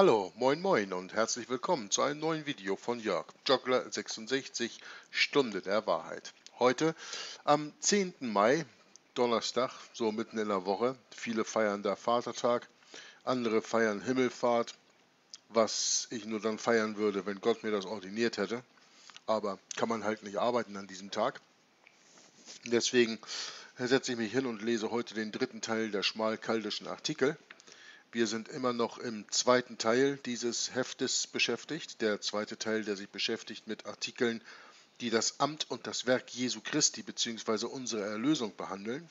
Hallo, moin moin und herzlich willkommen zu einem neuen Video von Jörg, Joggler66, Stunde der Wahrheit. Heute am 10. Mai, Donnerstag, so mitten in der Woche. Viele feiern da Vatertag, andere feiern Himmelfahrt, was ich nur dann feiern würde, wenn Gott mir das ordiniert hätte. Aber kann man halt nicht arbeiten an diesem Tag. Deswegen setze ich mich hin und lese heute den dritten Teil der schmalkaldischen Artikel. Wir sind immer noch im zweiten Teil dieses Heftes beschäftigt. Der zweite Teil, der sich beschäftigt mit Artikeln, die das Amt und das Werk Jesu Christi bzw. unsere Erlösung behandeln.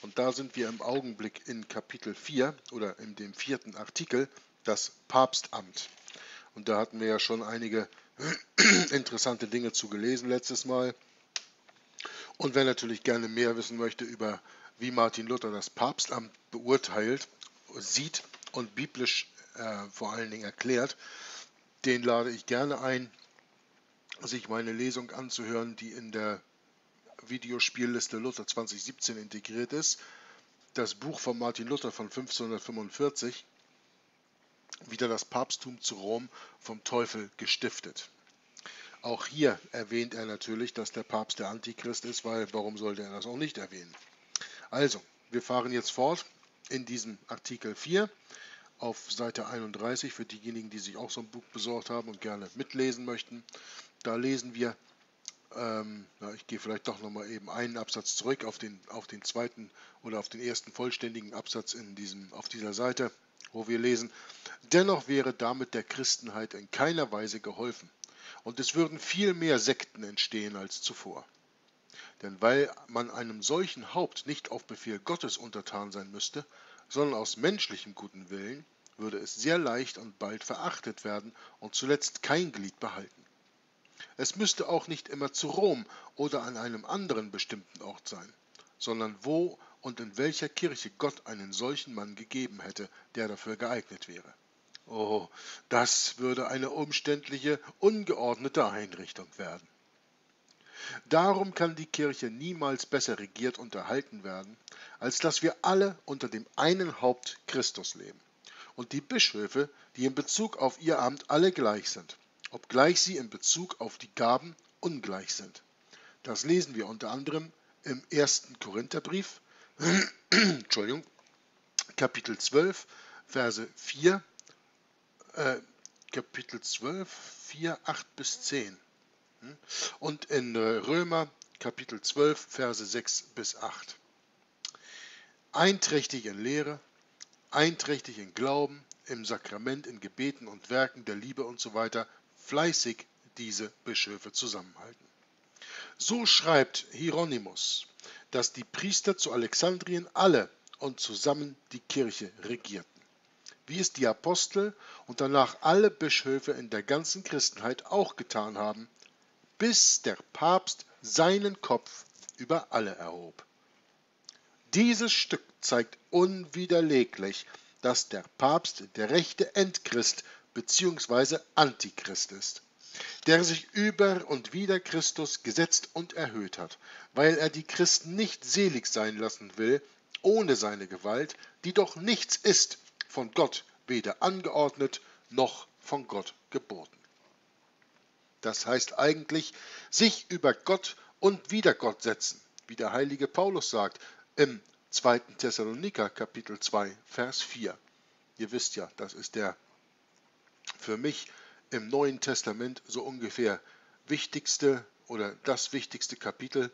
Und da sind wir im Augenblick in Kapitel 4 oder in dem vierten Artikel, das Papstamt. Und da hatten wir ja schon einige interessante Dinge zu gelesen letztes Mal. Und wer natürlich gerne mehr wissen möchte über wie Martin Luther das Papstamt beurteilt, sieht und biblisch äh, vor allen Dingen erklärt, den lade ich gerne ein, sich meine Lesung anzuhören, die in der Videospielliste Luther 2017 integriert ist. Das Buch von Martin Luther von 1545, wieder das Papsttum zu Rom vom Teufel gestiftet. Auch hier erwähnt er natürlich, dass der Papst der Antichrist ist, weil warum sollte er das auch nicht erwähnen? Also, wir fahren jetzt fort in diesem Artikel 4 auf Seite 31 für diejenigen, die sich auch so ein Buch besorgt haben und gerne mitlesen möchten. Da lesen wir, ähm, na, ich gehe vielleicht doch nochmal eben einen Absatz zurück auf den, auf den zweiten oder auf den ersten vollständigen Absatz in diesem, auf dieser Seite, wo wir lesen, dennoch wäre damit der Christenheit in keiner Weise geholfen und es würden viel mehr Sekten entstehen als zuvor. Denn weil man einem solchen Haupt nicht auf Befehl Gottes untertan sein müsste, sondern aus menschlichem guten Willen, würde es sehr leicht und bald verachtet werden und zuletzt kein Glied behalten. Es müsste auch nicht immer zu Rom oder an einem anderen bestimmten Ort sein, sondern wo und in welcher Kirche Gott einen solchen Mann gegeben hätte, der dafür geeignet wäre. Oh, das würde eine umständliche, ungeordnete Einrichtung werden. Darum kann die Kirche niemals besser regiert und erhalten werden, als dass wir alle unter dem einen Haupt Christus leben und die Bischöfe, die in Bezug auf ihr Amt alle gleich sind, obgleich sie in Bezug auf die Gaben ungleich sind. Das lesen wir unter anderem im ersten Korintherbrief, Entschuldigung, Kapitel 12, Verse 4, äh, Kapitel 12, 4, 8 bis 10. Hm? Und in äh, Römer Kapitel 12, Verse 6 bis 8. Einträchtig in Lehre, einträchtig in Glauben, im Sakrament, in Gebeten und Werken der Liebe und so weiter, fleißig diese Bischöfe zusammenhalten. So schreibt Hieronymus, dass die Priester zu Alexandrien alle und zusammen die Kirche regierten, wie es die Apostel und danach alle Bischöfe in der ganzen Christenheit auch getan haben, bis der Papst seinen Kopf über alle erhob. Dieses Stück zeigt unwiderleglich, dass der Papst der rechte Endchrist bzw. Antichrist ist, der sich über und wider Christus gesetzt und erhöht hat, weil er die Christen nicht selig sein lassen will, ohne seine Gewalt, die doch nichts ist, von Gott weder angeordnet noch von Gott geboten. Das heißt eigentlich sich über Gott und wider Gott setzen, wie der heilige Paulus sagt im 2. Thessaloniker Kapitel 2 Vers 4. Ihr wisst ja, das ist der für mich im Neuen Testament so ungefähr wichtigste oder das wichtigste Kapitel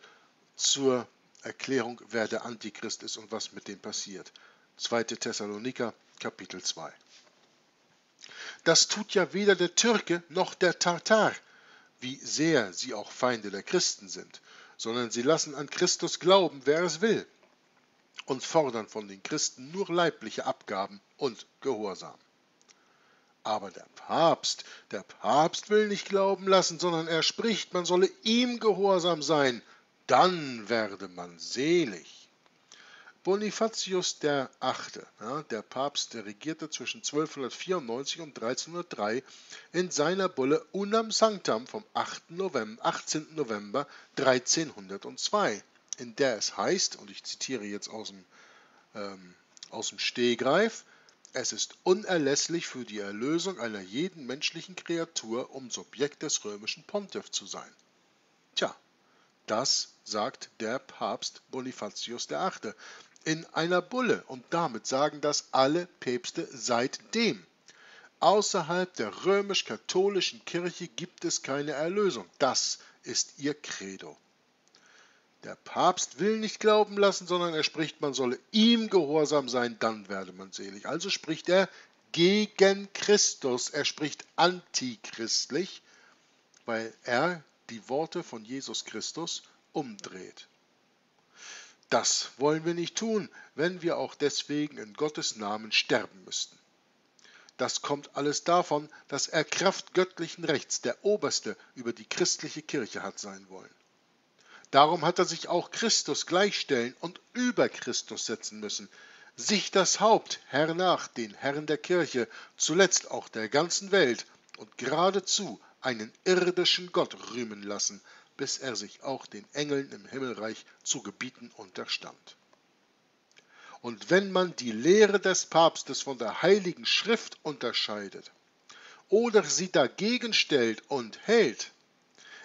zur Erklärung, wer der Antichrist ist und was mit dem passiert. 2. Thessaloniker Kapitel 2. Das tut ja weder der Türke noch der Tartar, wie sehr sie auch Feinde der Christen sind, sondern sie lassen an Christus glauben, wer es will, und fordern von den Christen nur leibliche Abgaben und Gehorsam. Aber der Papst, der Papst will nicht glauben lassen, sondern er spricht, man solle ihm gehorsam sein, dann werde man selig. Bonifatius der Achte, ja, der Papst, der regierte zwischen 1294 und 1303 in seiner Bulle Unam Sanctam vom 8. November, 18. November 1302, in der es heißt, und ich zitiere jetzt aus dem, ähm, aus dem Stehgreif, es ist unerlässlich für die Erlösung einer jeden menschlichen Kreatur, um Subjekt des römischen Pontiff zu sein. Tja, das sagt der Papst Bonifatius VIII. In einer Bulle und damit sagen das alle Päpste seitdem. Außerhalb der römisch-katholischen Kirche gibt es keine Erlösung. Das ist ihr Credo. Der Papst will nicht glauben lassen, sondern er spricht, man solle ihm gehorsam sein, dann werde man selig. Also spricht er gegen Christus, er spricht antichristlich, weil er die Worte von Jesus Christus umdreht. Das wollen wir nicht tun, wenn wir auch deswegen in Gottes Namen sterben müssten. Das kommt alles davon, dass er Kraft göttlichen Rechts der Oberste über die christliche Kirche hat sein wollen. Darum hat er sich auch Christus gleichstellen und über Christus setzen müssen, sich das Haupt hernach den Herrn der Kirche, zuletzt auch der ganzen Welt und geradezu einen irdischen Gott rühmen lassen, bis er sich auch den Engeln im Himmelreich zu gebieten unterstand. Und wenn man die Lehre des Papstes von der heiligen Schrift unterscheidet oder sie dagegen stellt und hält,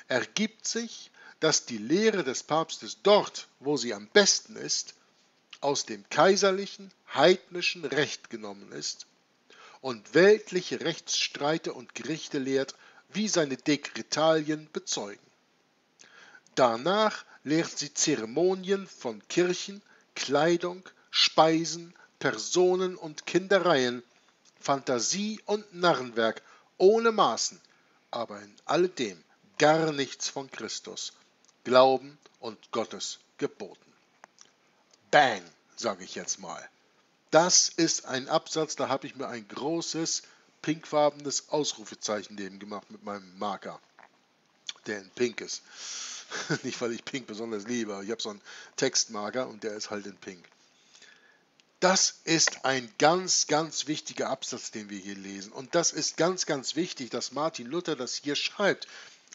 ergibt sich, dass die Lehre des Papstes dort, wo sie am besten ist, aus dem kaiserlichen, heidnischen Recht genommen ist und weltliche Rechtsstreite und Gerichte lehrt, wie seine Dekretalien bezeugen. Danach lehrt sie Zeremonien von Kirchen, Kleidung, Speisen, Personen und Kindereien, Fantasie und Narrenwerk ohne Maßen, aber in alledem gar nichts von Christus, Glauben und Gottes Geboten. Bang, sage ich jetzt mal. Das ist ein Absatz, da habe ich mir ein großes pinkfarbenes Ausrufezeichen neben gemacht mit meinem Marker, der in pink ist. Nicht, weil ich pink besonders liebe, aber ich habe so einen Textmarker und der ist halt in pink. Das ist ein ganz, ganz wichtiger Absatz, den wir hier lesen. Und das ist ganz, ganz wichtig, dass Martin Luther das hier schreibt,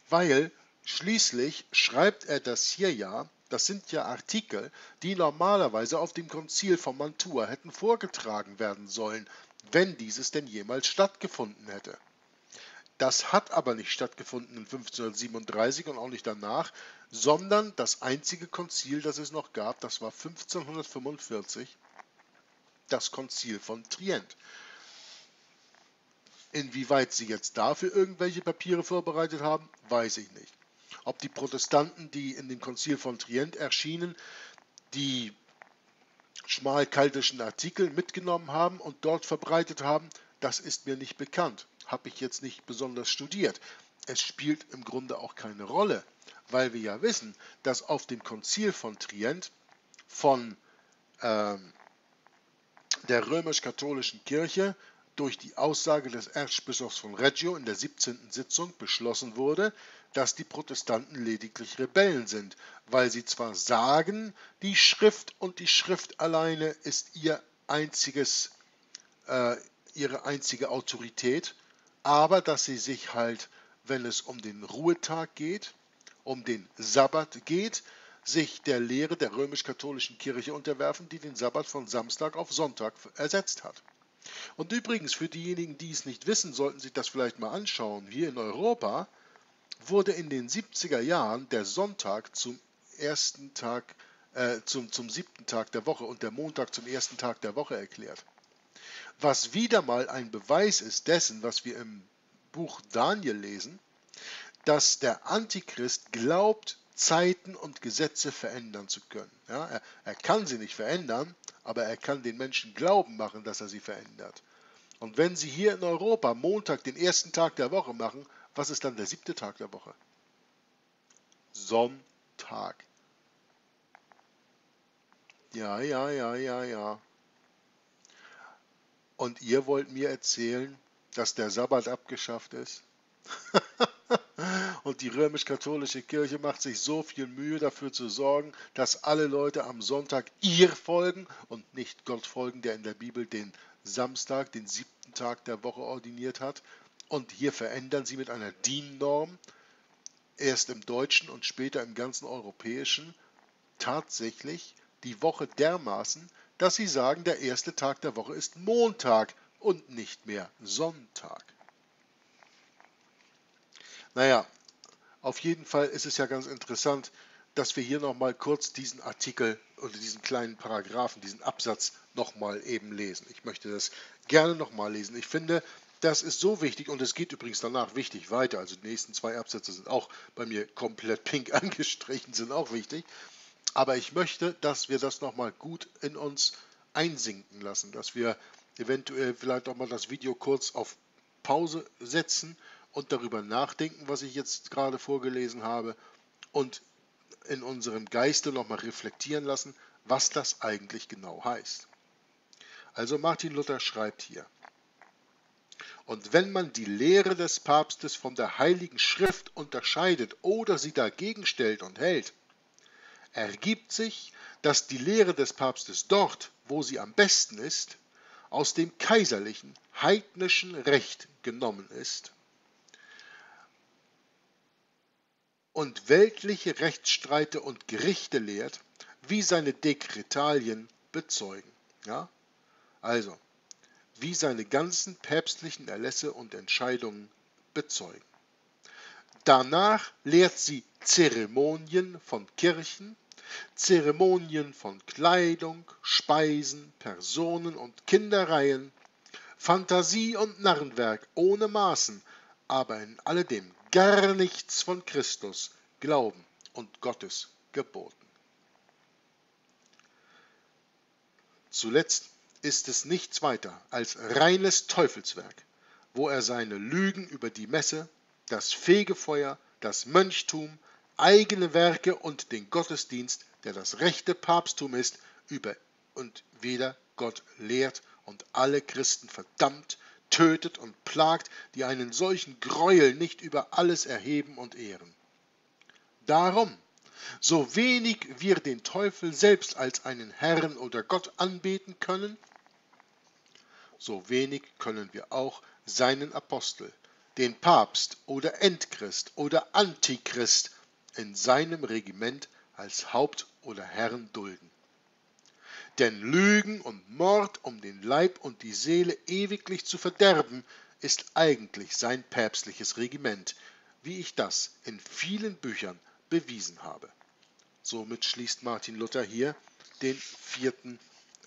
weil schließlich schreibt er das hier ja, das sind ja Artikel, die normalerweise auf dem Konzil von Mantua hätten vorgetragen werden sollen, wenn dieses denn jemals stattgefunden hätte. Das hat aber nicht stattgefunden in 1537 und auch nicht danach, sondern das einzige Konzil, das es noch gab, das war 1545 das Konzil von Trient. Inwieweit sie jetzt dafür irgendwelche Papiere vorbereitet haben, weiß ich nicht. Ob die Protestanten, die in dem Konzil von Trient erschienen, die schmalkaltischen Artikel mitgenommen haben und dort verbreitet haben, das ist mir nicht bekannt. Habe ich jetzt nicht besonders studiert. Es spielt im Grunde auch keine Rolle, weil wir ja wissen, dass auf dem Konzil von Trient von ähm, der römisch-katholischen Kirche durch die Aussage des Erzbischofs von Reggio in der 17. Sitzung beschlossen wurde, dass die Protestanten lediglich Rebellen sind, weil sie zwar sagen, die Schrift und die Schrift alleine ist ihr einziges, äh, ihre einzige Autorität, aber dass sie sich halt, wenn es um den Ruhetag geht, um den Sabbat geht, sich der Lehre der römisch-katholischen Kirche unterwerfen, die den Sabbat von Samstag auf Sonntag ersetzt hat. Und übrigens, für diejenigen, die es nicht wissen, sollten sich das vielleicht mal anschauen. Hier in Europa wurde in den 70er Jahren der Sonntag zum ersten Tag, äh, zum, zum siebten Tag der Woche und der Montag zum ersten Tag der Woche erklärt. Was wieder mal ein Beweis ist dessen, was wir im Buch Daniel lesen, dass der Antichrist glaubt, Zeiten und Gesetze verändern zu können. Ja, er, er kann sie nicht verändern, aber er kann den Menschen glauben machen, dass er sie verändert. Und wenn sie hier in Europa Montag den ersten Tag der Woche machen, was ist dann der siebte Tag der Woche? Sonntag. Ja, ja, ja, ja, ja. Und ihr wollt mir erzählen, dass der Sabbat abgeschafft ist? Und die römisch-katholische Kirche macht sich so viel Mühe dafür zu sorgen, dass alle Leute am Sonntag ihr folgen und nicht Gott folgen, der in der Bibel den Samstag, den siebten Tag der Woche ordiniert hat. Und hier verändern sie mit einer DIN-Norm, erst im deutschen und später im ganzen europäischen, tatsächlich die Woche dermaßen, dass sie sagen, der erste Tag der Woche ist Montag, und nicht mehr Sonntag. Naja, auf jeden Fall ist es ja ganz interessant, dass wir hier nochmal kurz diesen Artikel oder diesen kleinen Paragraphen, diesen Absatz nochmal eben lesen. Ich möchte das gerne nochmal lesen. Ich finde, das ist so wichtig und es geht übrigens danach wichtig weiter. Also die nächsten zwei Absätze sind auch bei mir komplett pink angestrichen, sind auch wichtig. Aber ich möchte, dass wir das nochmal gut in uns einsinken lassen, dass wir eventuell vielleicht auch mal das Video kurz auf Pause setzen und darüber nachdenken, was ich jetzt gerade vorgelesen habe und in unserem Geiste nochmal reflektieren lassen, was das eigentlich genau heißt. Also Martin Luther schreibt hier, und wenn man die Lehre des Papstes von der Heiligen Schrift unterscheidet oder sie dagegen stellt und hält, ergibt sich, dass die Lehre des Papstes dort, wo sie am besten ist, aus dem kaiserlichen, heidnischen Recht genommen ist und weltliche Rechtsstreite und Gerichte lehrt, wie seine Dekretalien bezeugen. Ja? Also, wie seine ganzen päpstlichen Erlässe und Entscheidungen bezeugen. Danach lehrt sie Zeremonien von Kirchen, Zeremonien von Kleidung, Speisen, Personen und Kindereien, Fantasie und Narrenwerk ohne Maßen, aber in alledem gar nichts von Christus, Glauben und Gottes geboten. Zuletzt ist es nichts weiter als reines Teufelswerk, wo er seine Lügen über die Messe, das Fegefeuer, das Mönchtum, eigene Werke und den Gottesdienst, der das rechte Papsttum ist, über und weder Gott lehrt und alle Christen verdammt, tötet und plagt, die einen solchen Greuel nicht über alles erheben und ehren. Darum, so wenig wir den Teufel selbst als einen Herrn oder Gott anbeten können, so wenig können wir auch seinen Apostel, den Papst oder Endchrist oder Antichrist in seinem Regiment als Haupt oder Herrn dulden. Denn Lügen und Mord um den Leib und die Seele ewiglich zu verderben, ist eigentlich sein päpstliches Regiment, wie ich das in vielen Büchern bewiesen habe. Somit schließt Martin Luther hier den vierten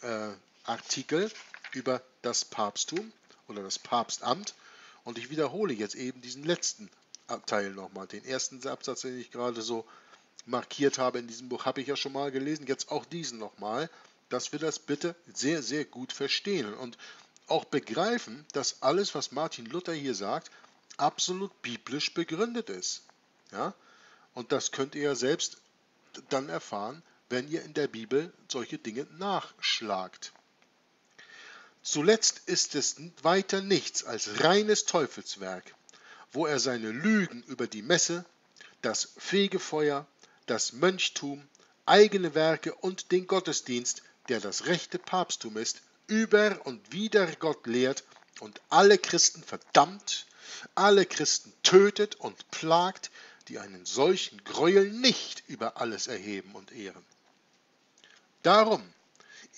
äh, Artikel über das Papsttum oder das Papstamt. Und ich wiederhole jetzt eben diesen letzten Teil nochmal. Den ersten Absatz, den ich gerade so markiert habe in diesem Buch, habe ich ja schon mal gelesen. Jetzt auch diesen nochmal, dass wir das bitte sehr, sehr gut verstehen und auch begreifen, dass alles, was Martin Luther hier sagt, absolut biblisch begründet ist. Ja? Und das könnt ihr ja selbst dann erfahren, wenn ihr in der Bibel solche Dinge nachschlagt. Zuletzt ist es weiter nichts als reines Teufelswerk, wo er seine Lügen über die Messe, das Fegefeuer, das Mönchtum, eigene Werke und den Gottesdienst, der das rechte Papsttum ist, über und wider Gott lehrt und alle Christen verdammt, alle Christen tötet und plagt, die einen solchen Gräuel nicht über alles erheben und ehren. Darum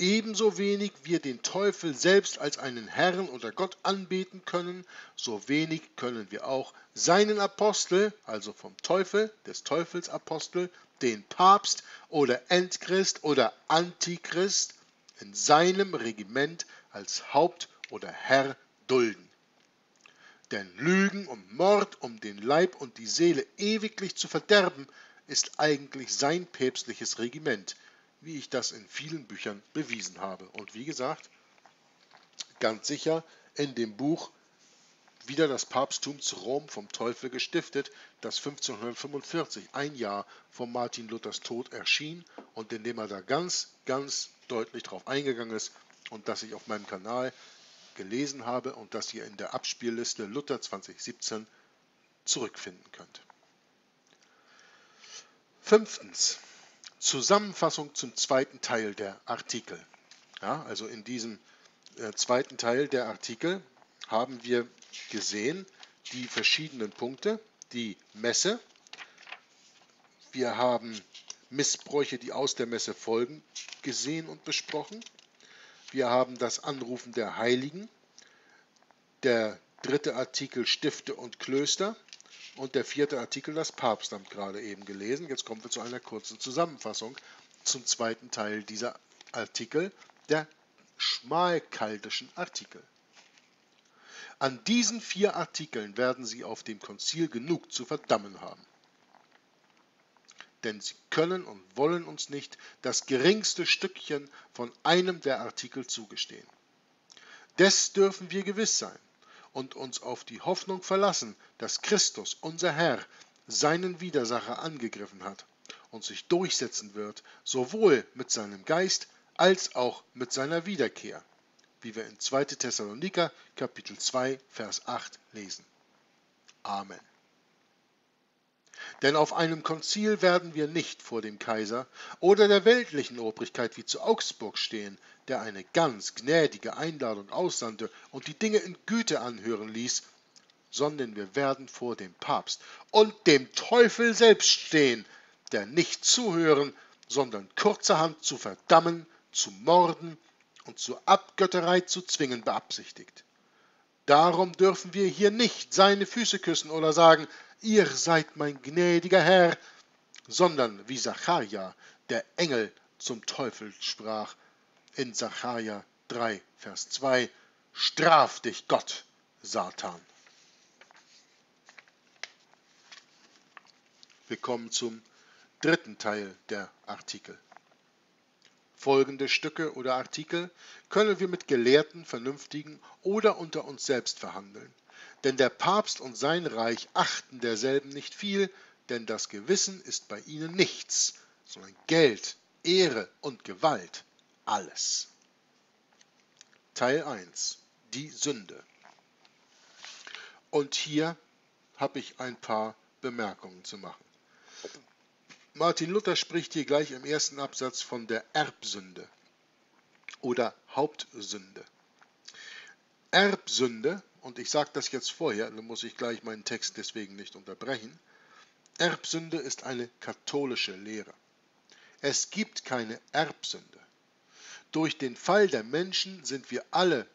Ebenso wenig wir den Teufel selbst als einen Herrn oder Gott anbeten können, so wenig können wir auch seinen Apostel, also vom Teufel, des Teufels Apostel, den Papst oder Endchrist oder Antichrist in seinem Regiment als Haupt oder Herr dulden. Denn Lügen und Mord um den Leib und die Seele ewiglich zu verderben, ist eigentlich sein päpstliches Regiment, wie ich das in vielen Büchern bewiesen habe. Und wie gesagt, ganz sicher in dem Buch Wieder das Papsttum zu Rom vom Teufel gestiftet, das 1545, ein Jahr vor Martin Luthers Tod erschien und in dem er da ganz, ganz deutlich darauf eingegangen ist und das ich auf meinem Kanal gelesen habe und das ihr in der Abspielliste Luther 2017 zurückfinden könnt. Fünftens. Zusammenfassung zum zweiten Teil der Artikel. Ja, also in diesem äh, zweiten Teil der Artikel haben wir gesehen die verschiedenen Punkte, die Messe, wir haben Missbräuche, die aus der Messe folgen, gesehen und besprochen. Wir haben das Anrufen der Heiligen, der dritte Artikel Stifte und Klöster und der vierte Artikel das Papstamt gerade eben gelesen. Jetzt kommen wir zu einer kurzen Zusammenfassung zum zweiten Teil dieser Artikel, der schmalkaldischen Artikel. An diesen vier Artikeln werden Sie auf dem Konzil genug zu verdammen haben. Denn sie können und wollen uns nicht das geringste Stückchen von einem der Artikel zugestehen. Des dürfen wir gewiss sein und uns auf die Hoffnung verlassen, dass Christus, unser Herr, seinen Widersacher angegriffen hat und sich durchsetzen wird, sowohl mit seinem Geist als auch mit seiner Wiederkehr, wie wir in 2. Thessaloniker Kapitel 2 Vers 8 lesen. Amen. Denn auf einem Konzil werden wir nicht vor dem Kaiser oder der weltlichen Obrigkeit wie zu Augsburg stehen, der eine ganz gnädige Einladung aussandte und die Dinge in Güte anhören ließ, sondern wir werden vor dem Papst und dem Teufel selbst stehen, der nicht zuhören, sondern kurzerhand zu verdammen, zu morden und zur Abgötterei zu zwingen beabsichtigt. Darum dürfen wir hier nicht seine Füße küssen oder sagen, ihr seid mein gnädiger Herr, sondern wie Zacharia, der Engel zum Teufel sprach, in Zacharia 3, Vers 2, Straf dich Gott, Satan. Wir kommen zum dritten Teil der Artikel. Folgende Stücke oder Artikel können wir mit Gelehrten, Vernünftigen oder unter uns selbst verhandeln. Denn der Papst und sein Reich achten derselben nicht viel, denn das Gewissen ist bei ihnen nichts, sondern Geld, Ehre und Gewalt alles. Teil 1. Die Sünde. Und hier habe ich ein paar Bemerkungen zu machen. Martin Luther spricht hier gleich im ersten Absatz von der Erbsünde oder Hauptsünde. Erbsünde, und ich sage das jetzt vorher, dann muss ich gleich meinen Text deswegen nicht unterbrechen, Erbsünde ist eine katholische Lehre. Es gibt keine Erbsünde. Durch den Fall der Menschen sind wir alle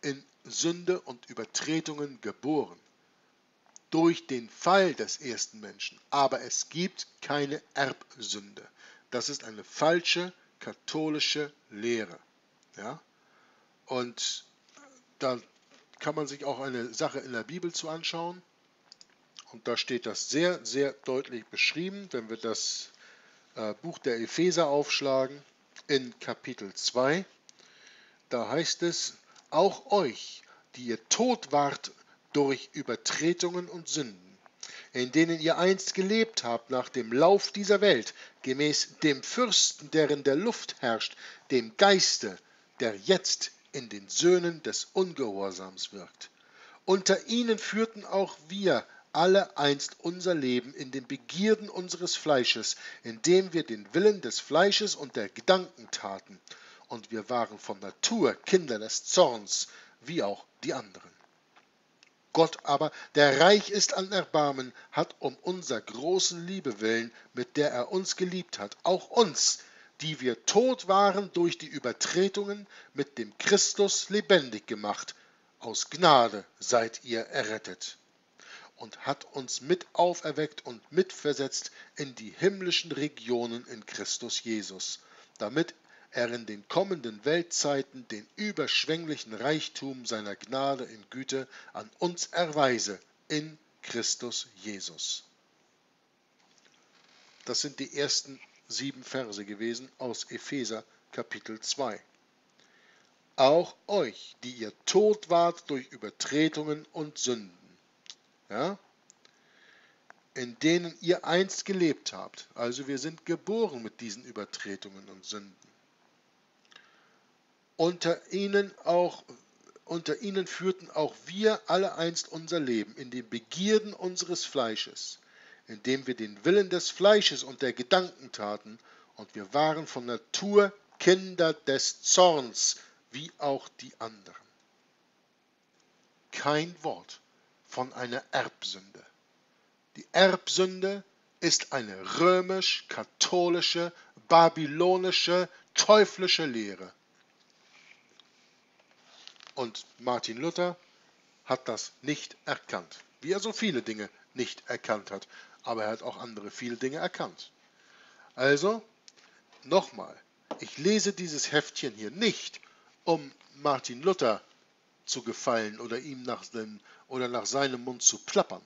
in Sünde und Übertretungen geboren. Durch den Fall des ersten Menschen. Aber es gibt keine Erbsünde. Das ist eine falsche katholische Lehre. Ja? Und da kann man sich auch eine Sache in der Bibel zu anschauen. Und da steht das sehr, sehr deutlich beschrieben, wenn wir das äh, Buch der Epheser aufschlagen in Kapitel 2. Da heißt es, auch euch, die ihr tot wart durch Übertretungen und Sünden, in denen ihr einst gelebt habt nach dem Lauf dieser Welt, gemäß dem Fürsten, der in der Luft herrscht, dem Geiste, der jetzt in den Söhnen des Ungehorsams wirkt. Unter ihnen führten auch wir alle einst unser Leben in den Begierden unseres Fleisches, indem wir den Willen des Fleisches und der Gedanken taten, und wir waren von Natur Kinder des Zorns, wie auch die anderen. Gott aber, der reich ist an Erbarmen, hat um unser großen Liebe willen, mit der er uns geliebt hat, auch uns, die wir tot waren durch die Übertretungen, mit dem Christus lebendig gemacht. Aus Gnade seid ihr errettet und hat uns mit auferweckt und mitversetzt in die himmlischen Regionen in Christus Jesus, damit er in den kommenden Weltzeiten den überschwänglichen Reichtum seiner Gnade in Güte an uns erweise in Christus Jesus. Das sind die ersten sieben Verse gewesen aus Epheser Kapitel 2. Auch euch, die ihr tot wart durch Übertretungen und Sünden, ja, in denen ihr einst gelebt habt. Also wir sind geboren mit diesen Übertretungen und Sünden. Unter ihnen auch unter ihnen führten auch wir alle einst unser Leben in den Begierden unseres Fleisches, indem wir den Willen des Fleisches und der Gedanken taten, und wir waren von Natur Kinder des Zorns, wie auch die anderen. Kein Wort von einer Erbsünde. Die Erbsünde ist eine römisch-katholische, babylonische, teuflische Lehre. Und Martin Luther hat das nicht erkannt, wie er so viele Dinge nicht erkannt hat, aber er hat auch andere viele Dinge erkannt. Also, nochmal, ich lese dieses Heftchen hier nicht, um Martin Luther zu gefallen oder ihm nach, dem, oder nach seinem Mund zu plappern.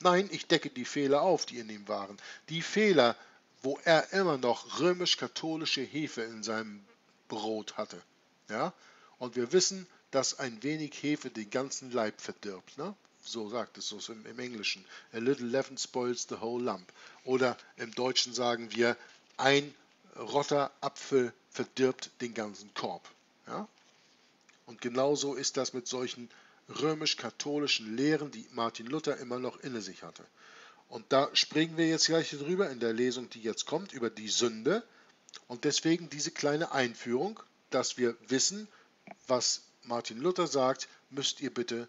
Nein, ich decke die Fehler auf, die in ihm waren. Die Fehler, wo er immer noch römisch-katholische Hefe in seinem Brot hatte. Ja? Und wir wissen, dass ein wenig Hefe den ganzen Leib verdirbt. Ne? So sagt es so im, im Englischen. A little leaven spoils the whole lump. Oder im Deutschen sagen wir, ein rotter Apfel verdirbt den ganzen Korb. Ja? Und genauso ist das mit solchen römisch-katholischen Lehren, die Martin Luther immer noch inne sich hatte. Und da springen wir jetzt gleich drüber in der Lesung, die jetzt kommt, über die Sünde. Und deswegen diese kleine Einführung, dass wir wissen, was Martin Luther sagt, müsst ihr bitte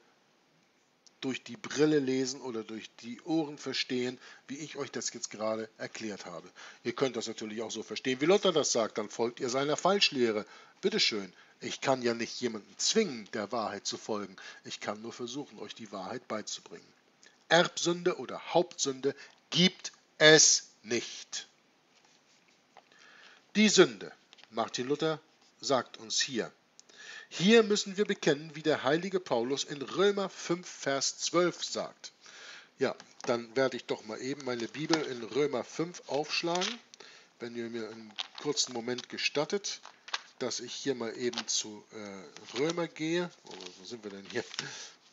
durch die Brille lesen oder durch die Ohren verstehen, wie ich euch das jetzt gerade erklärt habe. Ihr könnt das natürlich auch so verstehen, wie Luther das sagt, dann folgt ihr seiner Falschlehre. Bitteschön, ich kann ja nicht jemanden zwingen, der Wahrheit zu folgen. Ich kann nur versuchen, euch die Wahrheit beizubringen. Erbsünde oder Hauptsünde gibt es nicht. Die Sünde, Martin Luther sagt uns hier, hier müssen wir bekennen, wie der heilige Paulus in Römer 5, Vers 12 sagt. Ja, dann werde ich doch mal eben meine Bibel in Römer 5 aufschlagen, wenn ihr mir einen kurzen Moment gestattet, dass ich hier mal eben zu äh, Römer gehe. Oh, wo sind wir denn hier?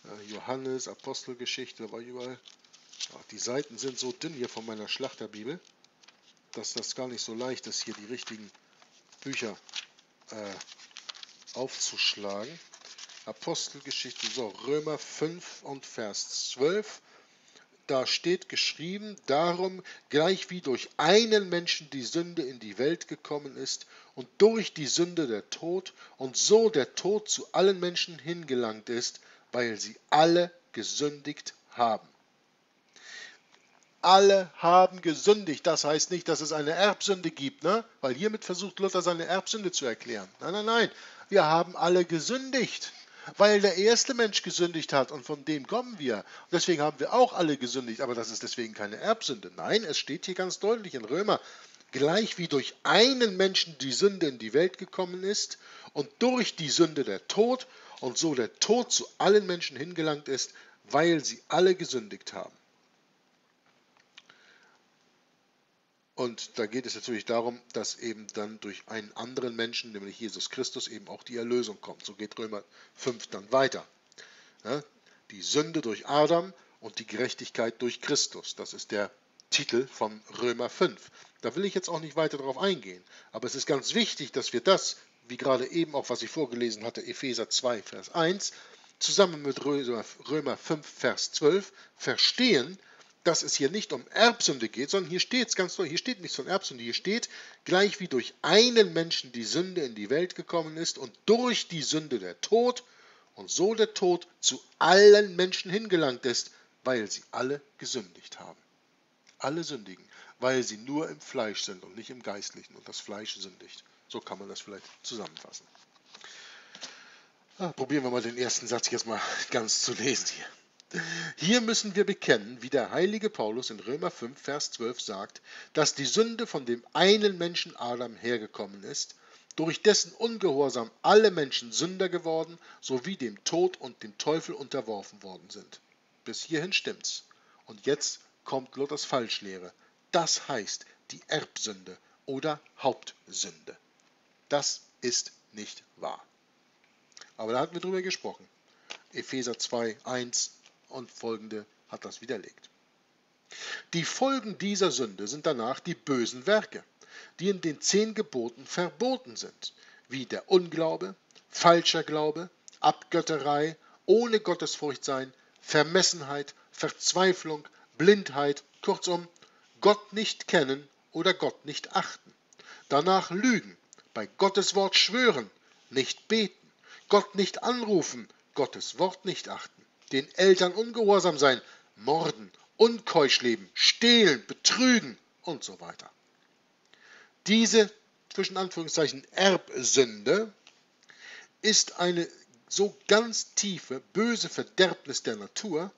Äh, Johannes, Apostelgeschichte, war überall. Ach, die Seiten sind so dünn hier von meiner Schlachterbibel, dass das gar nicht so leicht ist, hier die richtigen Bücher äh, aufzuschlagen. Apostelgeschichte, so Römer 5 und Vers 12. Da steht geschrieben, darum, gleich wie durch einen Menschen die Sünde in die Welt gekommen ist und durch die Sünde der Tod und so der Tod zu allen Menschen hingelangt ist, weil sie alle gesündigt haben. Alle haben gesündigt. Das heißt nicht, dass es eine Erbsünde gibt, ne? weil hiermit versucht Luther seine Erbsünde zu erklären. Nein, nein, nein wir haben alle gesündigt, weil der erste Mensch gesündigt hat und von dem kommen wir. deswegen haben wir auch alle gesündigt, aber das ist deswegen keine Erbsünde. Nein, es steht hier ganz deutlich in Römer, gleich wie durch einen Menschen die Sünde in die Welt gekommen ist und durch die Sünde der Tod und so der Tod zu allen Menschen hingelangt ist, weil sie alle gesündigt haben. Und da geht es natürlich darum, dass eben dann durch einen anderen Menschen, nämlich Jesus Christus, eben auch die Erlösung kommt. So geht Römer 5 dann weiter. Die Sünde durch Adam und die Gerechtigkeit durch Christus. Das ist der Titel von Römer 5. Da will ich jetzt auch nicht weiter darauf eingehen. Aber es ist ganz wichtig, dass wir das, wie gerade eben auch, was ich vorgelesen hatte, Epheser 2, Vers 1, zusammen mit Römer 5, Vers 12, verstehen, dass es hier nicht um Erbsünde geht, sondern hier steht es ganz deutlich, hier steht nichts von Erbsünde, hier steht, gleich wie durch einen Menschen die Sünde in die Welt gekommen ist und durch die Sünde der Tod und so der Tod zu allen Menschen hingelangt ist, weil sie alle gesündigt haben. Alle sündigen, weil sie nur im Fleisch sind und nicht im Geistlichen und das Fleisch sündigt. So kann man das vielleicht zusammenfassen. Ah, probieren wir mal den ersten Satz jetzt mal ganz zu lesen hier. Hier müssen wir bekennen, wie der heilige Paulus in Römer 5, Vers 12 sagt, dass die Sünde von dem einen Menschen Adam hergekommen ist, durch dessen Ungehorsam alle Menschen Sünder geworden, sowie dem Tod und dem Teufel unterworfen worden sind. Bis hierhin stimmt's. Und jetzt kommt Luthers Falschlehre. Das heißt die Erbsünde oder Hauptsünde. Das ist nicht wahr. Aber da hatten wir drüber gesprochen. Epheser 2, 1 und folgende hat das widerlegt. Die Folgen dieser Sünde sind danach die bösen Werke, die in den zehn Geboten verboten sind, wie der Unglaube, falscher Glaube, Abgötterei, ohne Gottesfurcht sein, Vermessenheit, Verzweiflung, Blindheit, kurzum, Gott nicht kennen oder Gott nicht achten. Danach lügen, bei Gottes Wort schwören, nicht beten, Gott nicht anrufen, Gottes Wort nicht achten den Eltern ungehorsam sein, morden, unkeusch leben, stehlen, betrügen und so weiter. Diese zwischen Anführungszeichen Erbsünde ist eine so ganz tiefe, böse Verderbnis der Natur,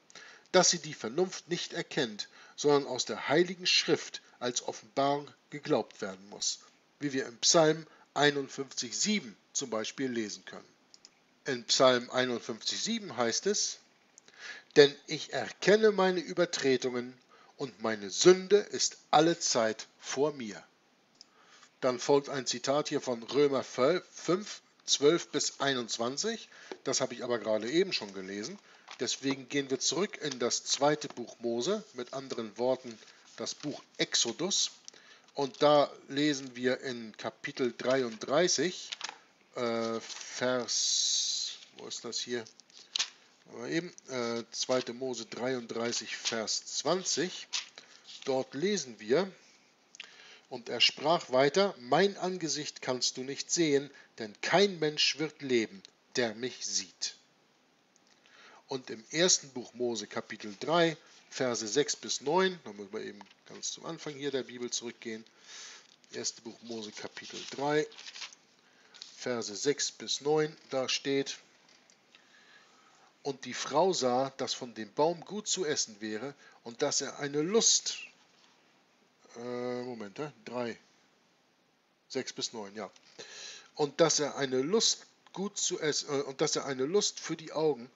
dass sie die Vernunft nicht erkennt, sondern aus der heiligen Schrift als Offenbarung geglaubt werden muss, wie wir im Psalm 51,7 zum Beispiel lesen können. In Psalm 51,7 heißt es, Denn ich erkenne meine Übertretungen und meine Sünde ist allezeit vor mir. Dann folgt ein Zitat hier von Römer 5, 12 bis 21. Das habe ich aber gerade eben schon gelesen. Deswegen gehen wir zurück in das zweite Buch Mose, mit anderen Worten das Buch Exodus. Und da lesen wir in Kapitel 33, äh, Vers, wo ist das hier? Aber eben, äh, 2. Mose 33, Vers 20. Dort lesen wir, und er sprach weiter, Mein Angesicht kannst du nicht sehen, denn kein Mensch wird leben, der mich sieht. Und im ersten Buch Mose Kapitel 3, Verse 6 bis 9, da müssen wir eben ganz zum Anfang hier der Bibel zurückgehen. Erste Buch Mose Kapitel 3, Verse 6 bis 9, da steht, und die Frau sah, dass von dem Baum gut zu essen wäre und dass er eine Lust äh, Moment, äh, 3, 6 bis 9, ja. Und dass er eine Lust gut zu essen, äh, und dass er eine Lust für die Augen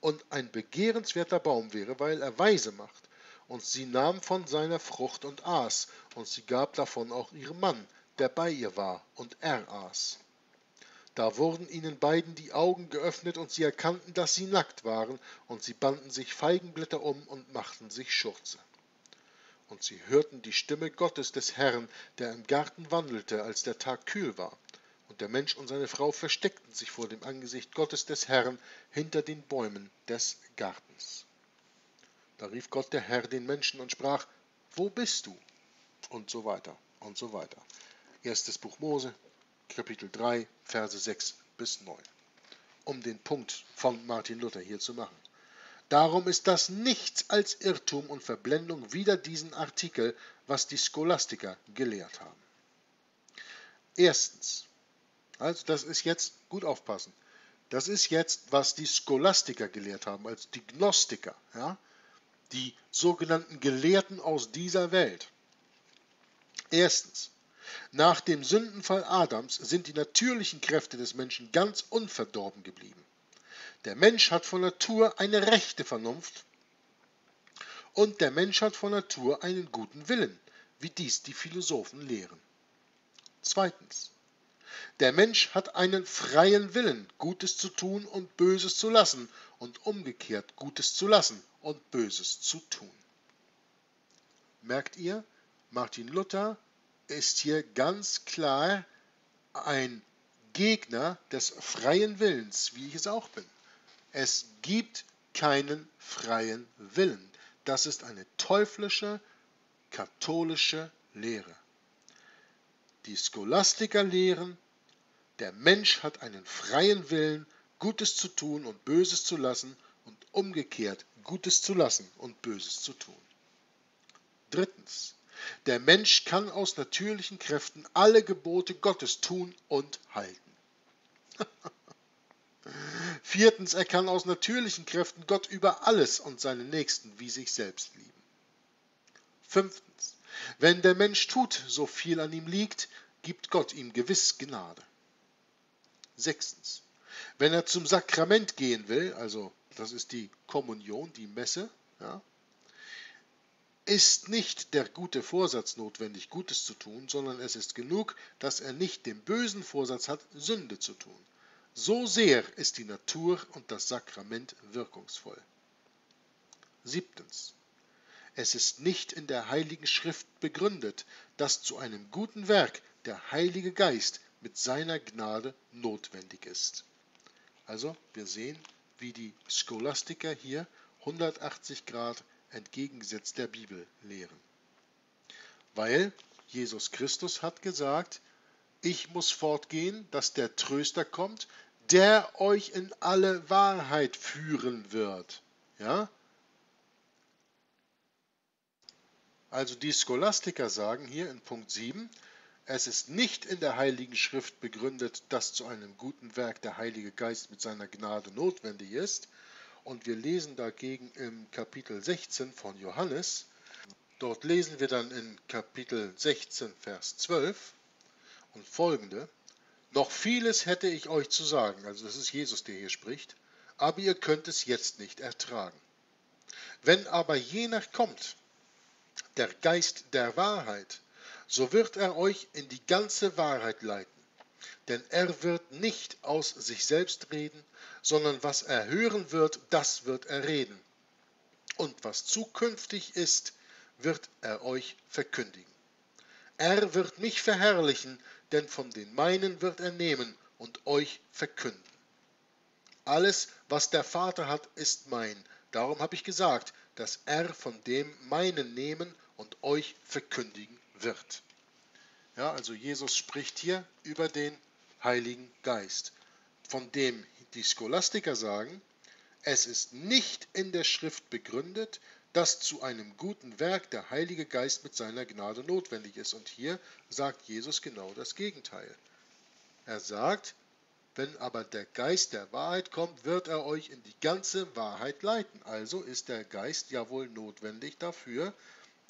und ein begehrenswerter Baum wäre, weil er weise macht. Und sie nahm von seiner Frucht und aß, und sie gab davon auch ihrem Mann, der bei ihr war, und er aß. Da wurden ihnen beiden die Augen geöffnet, und sie erkannten, dass sie nackt waren, und sie banden sich Feigenblätter um und machten sich Schurze. Und sie hörten die Stimme Gottes des Herrn, der im Garten wandelte, als der Tag kühl war. Und der Mensch und seine Frau versteckten sich vor dem Angesicht Gottes des Herrn hinter den Bäumen des Gartens. Da rief Gott der Herr den Menschen und sprach, Wo bist du? Und so weiter und so weiter. Erstes Buch Mose, Kapitel 3, Verse 6 bis 9. Um den Punkt von Martin Luther hier zu machen. Darum ist das nichts als Irrtum und Verblendung wider diesen Artikel, was die Scholastiker gelehrt haben. Erstens, also das ist jetzt, gut aufpassen, das ist jetzt, was die Scholastiker gelehrt haben, also die Gnostiker, ja, die sogenannten Gelehrten aus dieser Welt. Erstens, nach dem Sündenfall Adams sind die natürlichen Kräfte des Menschen ganz unverdorben geblieben. Der Mensch hat von Natur eine rechte Vernunft und der Mensch hat von Natur einen guten Willen, wie dies die Philosophen lehren. Zweitens. Der Mensch hat einen freien Willen, Gutes zu tun und Böses zu lassen und umgekehrt Gutes zu lassen und Böses zu tun. Merkt ihr, Martin Luther ist hier ganz klar ein Gegner des freien Willens, wie ich es auch bin. Es gibt keinen freien Willen. Das ist eine teuflische, katholische Lehre. Die Scholastiker lehren, der Mensch hat einen freien Willen, Gutes zu tun und Böses zu lassen und umgekehrt Gutes zu lassen und Böses zu tun. Drittens. Der Mensch kann aus natürlichen Kräften alle Gebote Gottes tun und halten. Viertens, er kann aus natürlichen Kräften Gott über alles und seinen Nächsten wie sich selbst lieben. Fünftens, wenn der Mensch tut, so viel an ihm liegt, gibt Gott ihm gewiss Gnade. Sechstens, wenn er zum Sakrament gehen will, also das ist die Kommunion, die Messe, ja, ist nicht der gute Vorsatz notwendig, Gutes zu tun, sondern es ist genug, dass er nicht den bösen Vorsatz hat, Sünde zu tun. So sehr ist die Natur und das Sakrament wirkungsvoll. Siebtens. Es ist nicht in der Heiligen Schrift begründet, dass zu einem guten Werk der Heilige Geist mit seiner Gnade notwendig ist. Also, wir sehen, wie die Scholastiker hier 180 Grad entgegengesetzt der Bibel lehren. Weil Jesus Christus hat gesagt, ich muss fortgehen, dass der Tröster kommt, der euch in alle Wahrheit führen wird. Ja? Also die Scholastiker sagen hier in Punkt 7, es ist nicht in der Heiligen Schrift begründet, dass zu einem guten Werk der Heilige Geist mit seiner Gnade notwendig ist. Und wir lesen dagegen im Kapitel 16 von Johannes. Dort lesen wir dann in Kapitel 16, Vers 12 und folgende. Noch vieles hätte ich euch zu sagen, also das ist Jesus, der hier spricht, aber ihr könnt es jetzt nicht ertragen. Wenn aber jener kommt, der Geist der Wahrheit, so wird er euch in die ganze Wahrheit leiten. Denn er wird nicht aus sich selbst reden, sondern was er hören wird, das wird er reden. Und was zukünftig ist, wird er euch verkündigen. Er wird mich verherrlichen, denn von den meinen wird er nehmen und euch verkünden. Alles, was der Vater hat, ist mein. Darum habe ich gesagt, dass er von dem meinen nehmen und euch verkündigen wird. Ja, also Jesus spricht hier über den Heiligen Geist, von dem die Scholastiker sagen, es ist nicht in der Schrift begründet, dass zu einem guten Werk der Heilige Geist mit seiner Gnade notwendig ist. Und hier sagt Jesus genau das Gegenteil. Er sagt, wenn aber der Geist der Wahrheit kommt, wird er euch in die ganze Wahrheit leiten. Also ist der Geist ja wohl notwendig dafür,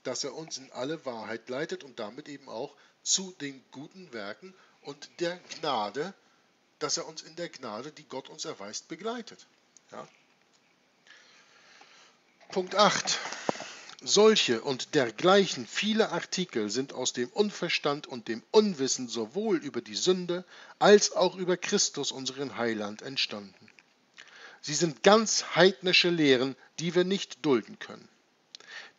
dass er uns in alle Wahrheit leitet und damit eben auch zu den guten Werken und der Gnade, dass er uns in der Gnade, die Gott uns erweist, begleitet. Ja? Punkt 8. Solche und dergleichen viele Artikel sind aus dem Unverstand und dem Unwissen sowohl über die Sünde als auch über Christus, unseren Heiland, entstanden. Sie sind ganz heidnische Lehren, die wir nicht dulden können.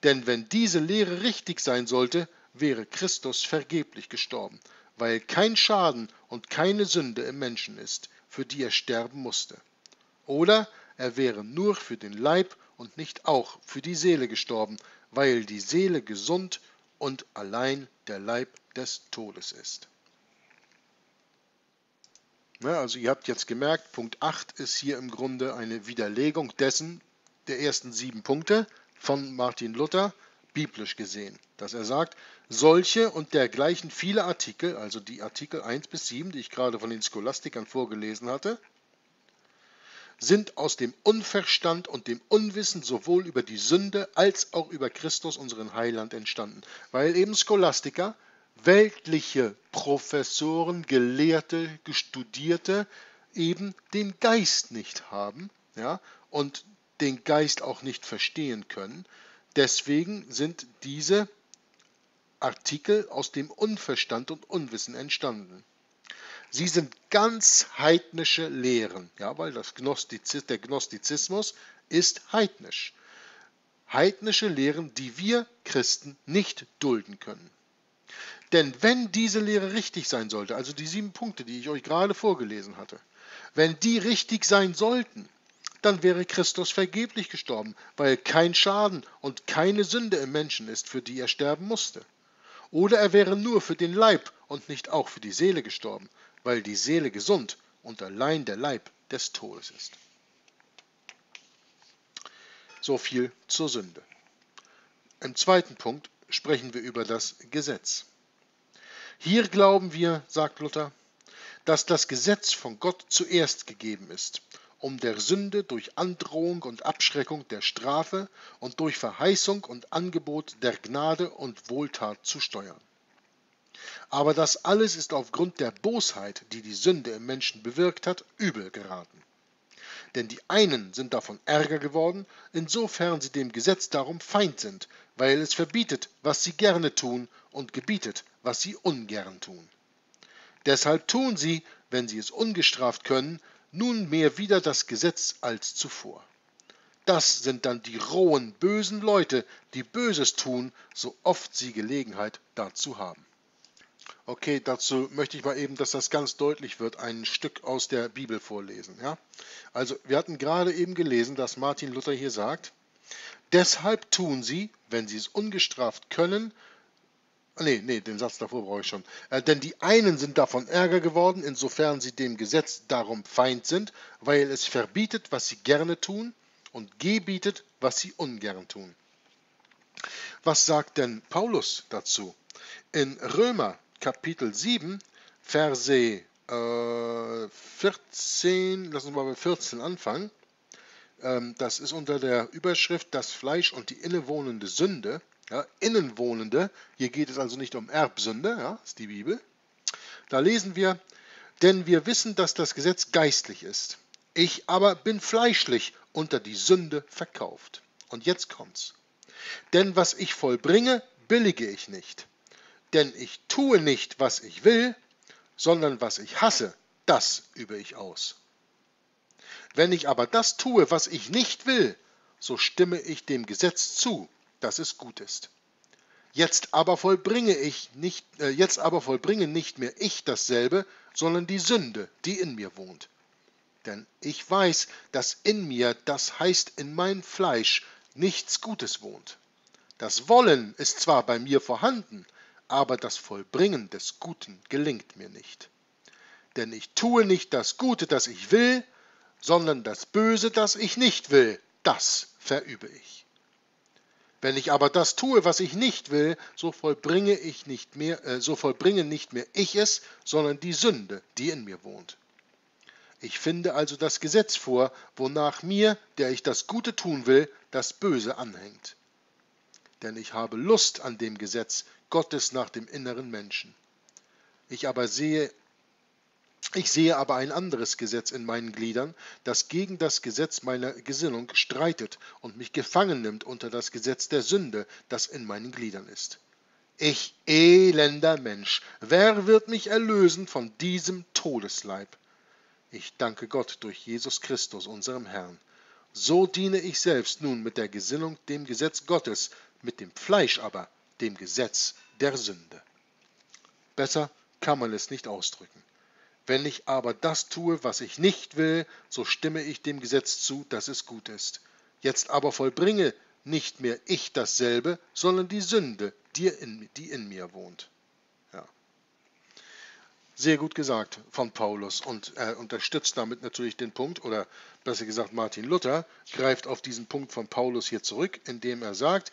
Denn wenn diese Lehre richtig sein sollte, wäre Christus vergeblich gestorben, weil kein Schaden und keine Sünde im Menschen ist, für die er sterben musste. Oder er wäre nur für den Leib und nicht auch für die Seele gestorben, weil die Seele gesund und allein der Leib des Todes ist. Ja, also ihr habt jetzt gemerkt, Punkt 8 ist hier im Grunde eine Widerlegung dessen, der ersten sieben Punkte von Martin Luther, biblisch gesehen, dass er sagt, solche und dergleichen viele Artikel, also die Artikel 1 bis 7, die ich gerade von den Scholastikern vorgelesen hatte, sind aus dem Unverstand und dem Unwissen sowohl über die Sünde als auch über Christus, unseren Heiland, entstanden. Weil eben Scholastiker, weltliche Professoren, Gelehrte, Gestudierte eben den Geist nicht haben ja, und den Geist auch nicht verstehen können. Deswegen sind diese Artikel aus dem Unverstand und Unwissen entstanden. Sie sind ganz heidnische Lehren, ja, weil Gnostiz, der Gnostizismus ist heidnisch. Heidnische Lehren, die wir Christen nicht dulden können. Denn wenn diese Lehre richtig sein sollte, also die sieben Punkte, die ich euch gerade vorgelesen hatte, wenn die richtig sein sollten, dann wäre Christus vergeblich gestorben, weil kein Schaden und keine Sünde im Menschen ist, für die er sterben musste. Oder er wäre nur für den Leib und nicht auch für die Seele gestorben, weil die Seele gesund und allein der Leib des Todes ist. So viel zur Sünde. Im zweiten Punkt sprechen wir über das Gesetz. Hier glauben wir, sagt Luther, dass das Gesetz von Gott zuerst gegeben ist, um der Sünde durch Androhung und Abschreckung der Strafe und durch Verheißung und Angebot der Gnade und Wohltat zu steuern. Aber das alles ist aufgrund der Bosheit, die die Sünde im Menschen bewirkt hat, übel geraten. Denn die einen sind davon ärger geworden, insofern sie dem Gesetz darum Feind sind, weil es verbietet, was sie gerne tun, und gebietet, was sie ungern tun. Deshalb tun sie, wenn sie es ungestraft können, nunmehr wieder das Gesetz als zuvor. Das sind dann die rohen, bösen Leute, die Böses tun, so oft sie Gelegenheit dazu haben. Okay, dazu möchte ich mal eben, dass das ganz deutlich wird, ein Stück aus der Bibel vorlesen. Ja? Also, wir hatten gerade eben gelesen, dass Martin Luther hier sagt, deshalb tun sie, wenn sie es ungestraft können, Nee, nee, den Satz davor brauche ich schon. Äh, denn die einen sind davon ärger geworden, insofern sie dem Gesetz darum Feind sind, weil es verbietet, was sie gerne tun, und gebietet, was sie ungern tun. Was sagt denn Paulus dazu? In Römer Kapitel 7, Verse äh, 14, lassen wir mal bei 14 anfangen. Ähm, das ist unter der Überschrift Das Fleisch und die innewohnende Sünde. Ja, innenwohnende, hier geht es also nicht um Erbsünde, ja, ist die Bibel. Da lesen wir, denn wir wissen, dass das Gesetz geistlich ist. Ich aber bin fleischlich unter die Sünde verkauft. Und jetzt kommt's. Denn was ich vollbringe, billige ich nicht. Denn ich tue nicht, was ich will, sondern was ich hasse, das übe ich aus. Wenn ich aber das tue, was ich nicht will, so stimme ich dem Gesetz zu, dass es gut ist. Jetzt aber vollbringe ich nicht, äh, jetzt aber vollbringe nicht mehr ich dasselbe, sondern die Sünde, die in mir wohnt. Denn ich weiß, dass in mir, das heißt in mein Fleisch, nichts Gutes wohnt. Das Wollen ist zwar bei mir vorhanden, aber das Vollbringen des Guten gelingt mir nicht. Denn ich tue nicht das Gute, das ich will, sondern das Böse, das ich nicht will, das verübe ich. Wenn ich aber das tue, was ich nicht will, so vollbringe ich nicht mehr, äh, so vollbringe nicht mehr ich es, sondern die Sünde, die in mir wohnt. Ich finde also das Gesetz vor, wonach mir, der ich das Gute tun will, das Böse anhängt. Denn ich habe Lust an dem Gesetz Gottes nach dem inneren Menschen. Ich aber sehe ich sehe aber ein anderes Gesetz in meinen Gliedern, das gegen das Gesetz meiner Gesinnung streitet und mich gefangen nimmt unter das Gesetz der Sünde, das in meinen Gliedern ist. Ich elender Mensch, wer wird mich erlösen von diesem Todesleib? Ich danke Gott durch Jesus Christus, unserem Herrn. So diene ich selbst nun mit der Gesinnung dem Gesetz Gottes, mit dem Fleisch aber dem Gesetz der Sünde. Besser kann man es nicht ausdrücken. Wenn ich aber das tue, was ich nicht will, so stimme ich dem Gesetz zu, dass es gut ist. Jetzt aber vollbringe nicht mehr ich dasselbe, sondern die Sünde, die in, die in mir wohnt. Ja. Sehr gut gesagt von Paulus und er unterstützt damit natürlich den Punkt, oder besser gesagt Martin Luther greift auf diesen Punkt von Paulus hier zurück, indem er sagt,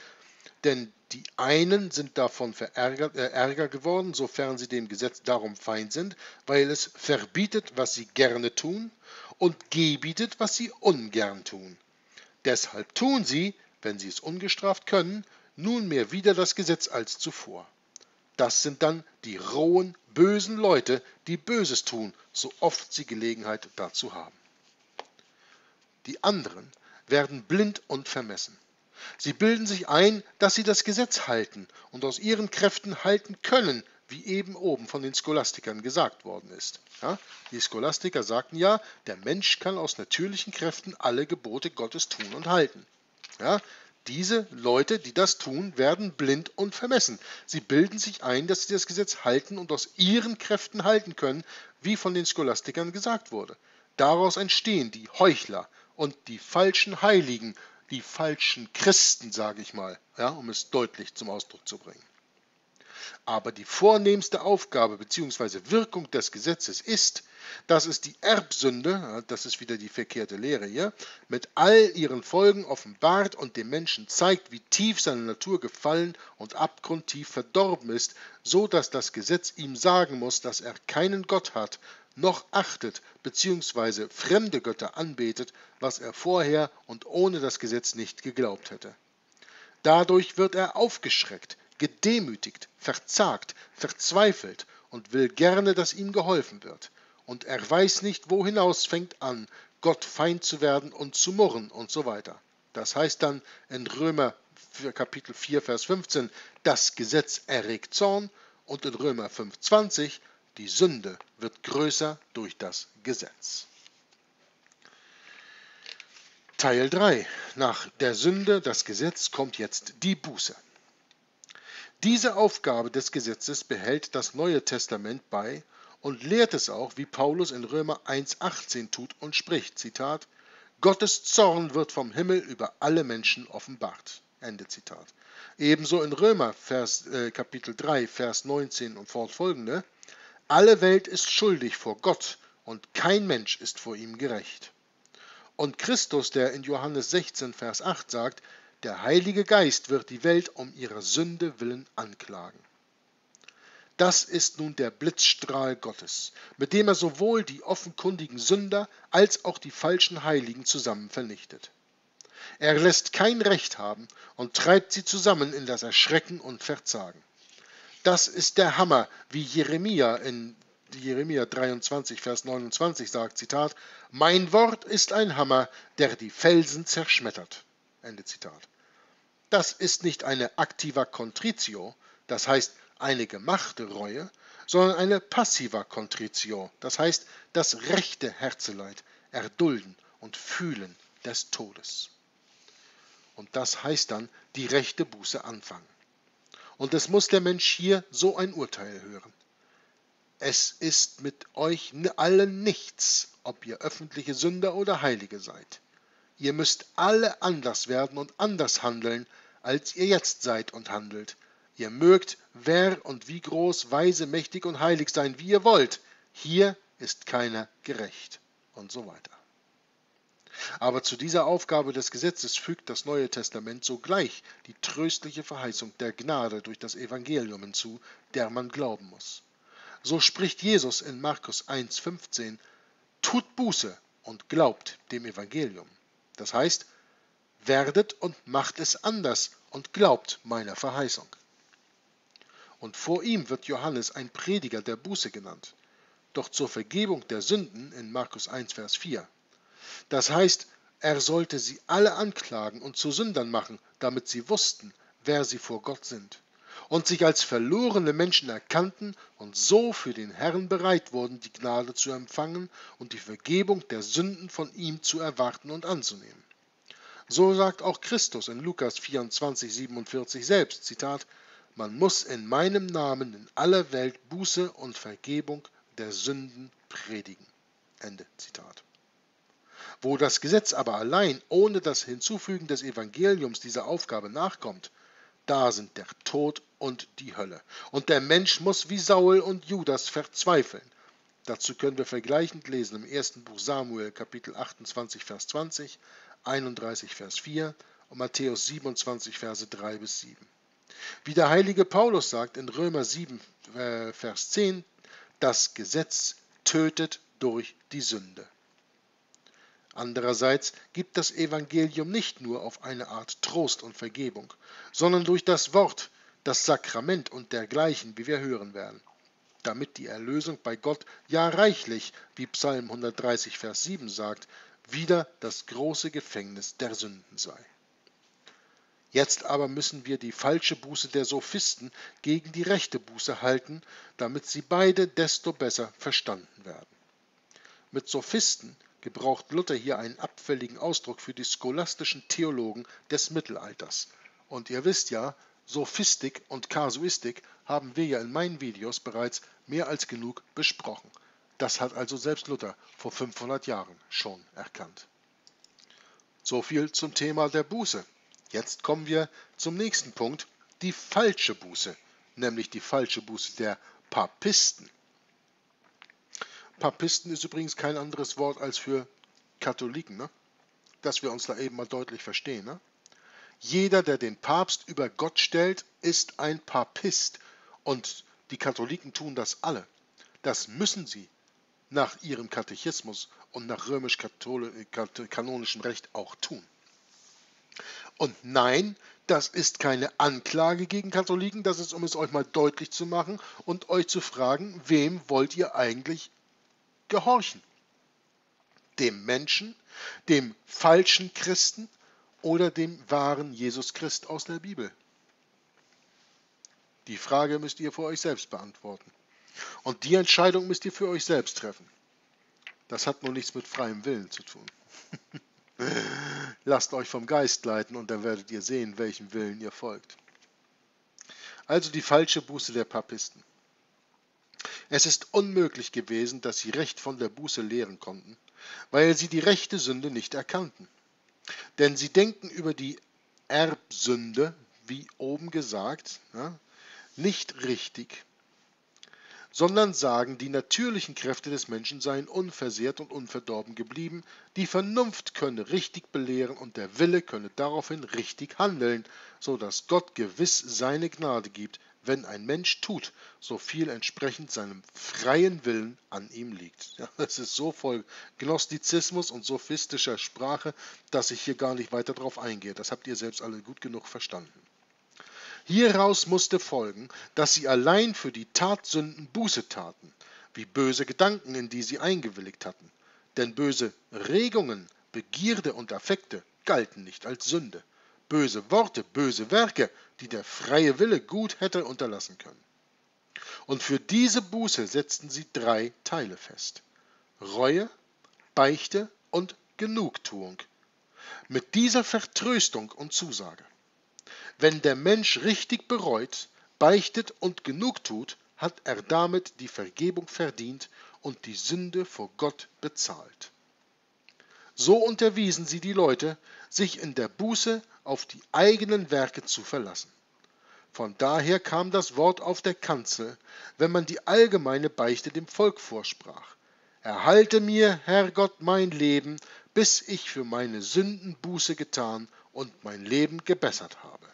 denn die einen sind davon verärgert, äh, ärger geworden, sofern sie dem Gesetz darum feind sind, weil es verbietet, was sie gerne tun, und gebietet, was sie ungern tun. Deshalb tun sie, wenn sie es ungestraft können, nunmehr wieder das Gesetz als zuvor. Das sind dann die rohen, bösen Leute, die Böses tun, so oft sie Gelegenheit dazu haben. Die anderen werden blind und vermessen. Sie bilden sich ein, dass sie das Gesetz halten und aus ihren Kräften halten können, wie eben oben von den Scholastikern gesagt worden ist. Ja, die Scholastiker sagten ja, der Mensch kann aus natürlichen Kräften alle Gebote Gottes tun und halten. Ja, diese Leute, die das tun, werden blind und vermessen. Sie bilden sich ein, dass sie das Gesetz halten und aus ihren Kräften halten können, wie von den Scholastikern gesagt wurde. Daraus entstehen die Heuchler und die falschen Heiligen, die falschen Christen, sage ich mal, ja, um es deutlich zum Ausdruck zu bringen. Aber die vornehmste Aufgabe bzw. Wirkung des Gesetzes ist, dass es die Erbsünde, das ist wieder die verkehrte Lehre hier, mit all ihren Folgen offenbart und dem Menschen zeigt, wie tief seine Natur gefallen und abgrundtief verdorben ist, so dass das Gesetz ihm sagen muss, dass er keinen Gott hat, noch achtet bzw. fremde Götter anbetet, was er vorher und ohne das Gesetz nicht geglaubt hätte. Dadurch wird er aufgeschreckt, gedemütigt, verzagt, verzweifelt und will gerne, dass ihm geholfen wird. Und er weiß nicht, wo hinaus fängt an, Gott Feind zu werden und zu murren und so weiter. Das heißt dann in Römer Kapitel 4, Vers 15, das Gesetz erregt Zorn und in Römer 5, 20, die Sünde wird größer durch das Gesetz. Teil 3. Nach der Sünde, das Gesetz, kommt jetzt die Buße. Diese Aufgabe des Gesetzes behält das Neue Testament bei und lehrt es auch, wie Paulus in Römer 1.18 tut und spricht, Zitat, Gottes Zorn wird vom Himmel über alle Menschen offenbart. Ende Zitat. Ebenso in Römer Vers, äh, Kapitel 3, Vers 19 und fortfolgende, alle Welt ist schuldig vor Gott und kein Mensch ist vor ihm gerecht. Und Christus, der in Johannes 16, Vers 8 sagt, der Heilige Geist wird die Welt um ihrer Sünde willen anklagen. Das ist nun der Blitzstrahl Gottes, mit dem er sowohl die offenkundigen Sünder als auch die falschen Heiligen zusammen vernichtet. Er lässt kein Recht haben und treibt sie zusammen in das Erschrecken und Verzagen. Das ist der Hammer, wie Jeremia in Jeremia 23, Vers 29 sagt, Zitat, Mein Wort ist ein Hammer, der die Felsen zerschmettert. Ende Zitat. Das ist nicht eine aktiva Contritio, das heißt eine gemachte Reue, sondern eine passiva Contritio, das heißt das rechte Herzeleid, Erdulden und Fühlen des Todes. Und das heißt dann die rechte Buße anfangen. Und es muss der Mensch hier so ein Urteil hören. Es ist mit euch allen nichts, ob ihr öffentliche Sünder oder Heilige seid. Ihr müsst alle anders werden und anders handeln, als ihr jetzt seid und handelt. Ihr mögt wer und wie groß, weise, mächtig und heilig sein, wie ihr wollt. Hier ist keiner gerecht und so weiter. Aber zu dieser Aufgabe des Gesetzes fügt das Neue Testament sogleich die tröstliche Verheißung der Gnade durch das Evangelium hinzu, der man glauben muss. So spricht Jesus in Markus 1,15: Tut Buße und glaubt dem Evangelium. Das heißt, werdet und macht es anders und glaubt meiner Verheißung. Und vor ihm wird Johannes ein Prediger der Buße genannt, doch zur Vergebung der Sünden in Markus 1, Vers 4. Das heißt, er sollte sie alle anklagen und zu Sündern machen, damit sie wussten, wer sie vor Gott sind, und sich als verlorene Menschen erkannten und so für den Herrn bereit wurden, die Gnade zu empfangen und die Vergebung der Sünden von ihm zu erwarten und anzunehmen. So sagt auch Christus in Lukas 24, 47 selbst, Zitat, man muss in meinem Namen in aller Welt Buße und Vergebung der Sünden predigen. Ende Zitat. Wo das Gesetz aber allein ohne das Hinzufügen des Evangeliums dieser Aufgabe nachkommt, da sind der Tod und die Hölle. Und der Mensch muss wie Saul und Judas verzweifeln. Dazu können wir vergleichend lesen im ersten Buch Samuel, Kapitel 28, Vers 20, 31, Vers 4 und Matthäus 27, Verse 3 bis 7. Wie der heilige Paulus sagt in Römer 7, äh, Vers 10, das Gesetz tötet durch die Sünde. Andererseits gibt das Evangelium nicht nur auf eine Art Trost und Vergebung, sondern durch das Wort, das Sakrament und dergleichen, wie wir hören werden, damit die Erlösung bei Gott ja reichlich, wie Psalm 130, Vers 7 sagt, wieder das große Gefängnis der Sünden sei. Jetzt aber müssen wir die falsche Buße der Sophisten gegen die rechte Buße halten, damit sie beide desto besser verstanden werden. Mit Sophisten gebraucht Luther hier einen abfälligen Ausdruck für die scholastischen Theologen des Mittelalters. Und ihr wisst ja, Sophistik und Kasuistik haben wir ja in meinen Videos bereits mehr als genug besprochen. Das hat also selbst Luther vor 500 Jahren schon erkannt. So viel zum Thema der Buße. Jetzt kommen wir zum nächsten Punkt, die falsche Buße, nämlich die falsche Buße der Papisten. Papisten ist übrigens kein anderes Wort als für Katholiken, ne? dass wir uns da eben mal deutlich verstehen. Ne? Jeder, der den Papst über Gott stellt, ist ein Papist. Und die Katholiken tun das alle. Das müssen sie nach ihrem Katechismus und nach römisch-kanonischem Recht auch tun. Und nein, das ist keine Anklage gegen Katholiken, das ist, um es euch mal deutlich zu machen und euch zu fragen, wem wollt ihr eigentlich gehorchen? Dem Menschen, dem falschen Christen oder dem wahren Jesus Christ aus der Bibel? Die Frage müsst ihr für euch selbst beantworten. Und die Entscheidung müsst ihr für euch selbst treffen. Das hat nur nichts mit freiem Willen zu tun. Lasst euch vom Geist leiten und dann werdet ihr sehen, welchem Willen ihr folgt. Also die falsche Buße der Papisten. Es ist unmöglich gewesen, dass sie recht von der Buße lehren konnten, weil sie die rechte Sünde nicht erkannten. Denn sie denken über die Erbsünde, wie oben gesagt, nicht richtig sondern sagen, die natürlichen Kräfte des Menschen seien unversehrt und unverdorben geblieben, die Vernunft könne richtig belehren und der Wille könne daraufhin richtig handeln, so dass Gott gewiss seine Gnade gibt, wenn ein Mensch tut, so viel entsprechend seinem freien Willen an ihm liegt. Ja, das ist so voll Gnostizismus und sophistischer Sprache, dass ich hier gar nicht weiter drauf eingehe. Das habt ihr selbst alle gut genug verstanden. Hieraus musste folgen, dass sie allein für die Tatsünden Buße taten, wie böse Gedanken, in die sie eingewilligt hatten. Denn böse Regungen, Begierde und Affekte galten nicht als Sünde böse Worte, böse Werke, die der freie Wille gut hätte unterlassen können. Und für diese Buße setzten sie drei Teile fest. Reue, Beichte und Genugtuung. Mit dieser Vertröstung und Zusage. Wenn der Mensch richtig bereut, beichtet und genug tut, hat er damit die Vergebung verdient und die Sünde vor Gott bezahlt. So unterwiesen sie die Leute, sich in der Buße auf die eigenen Werke zu verlassen. Von daher kam das Wort auf der Kanzel, wenn man die allgemeine Beichte dem Volk vorsprach. Erhalte mir, Herr Gott, mein Leben, bis ich für meine Sünden Buße getan und mein Leben gebessert habe.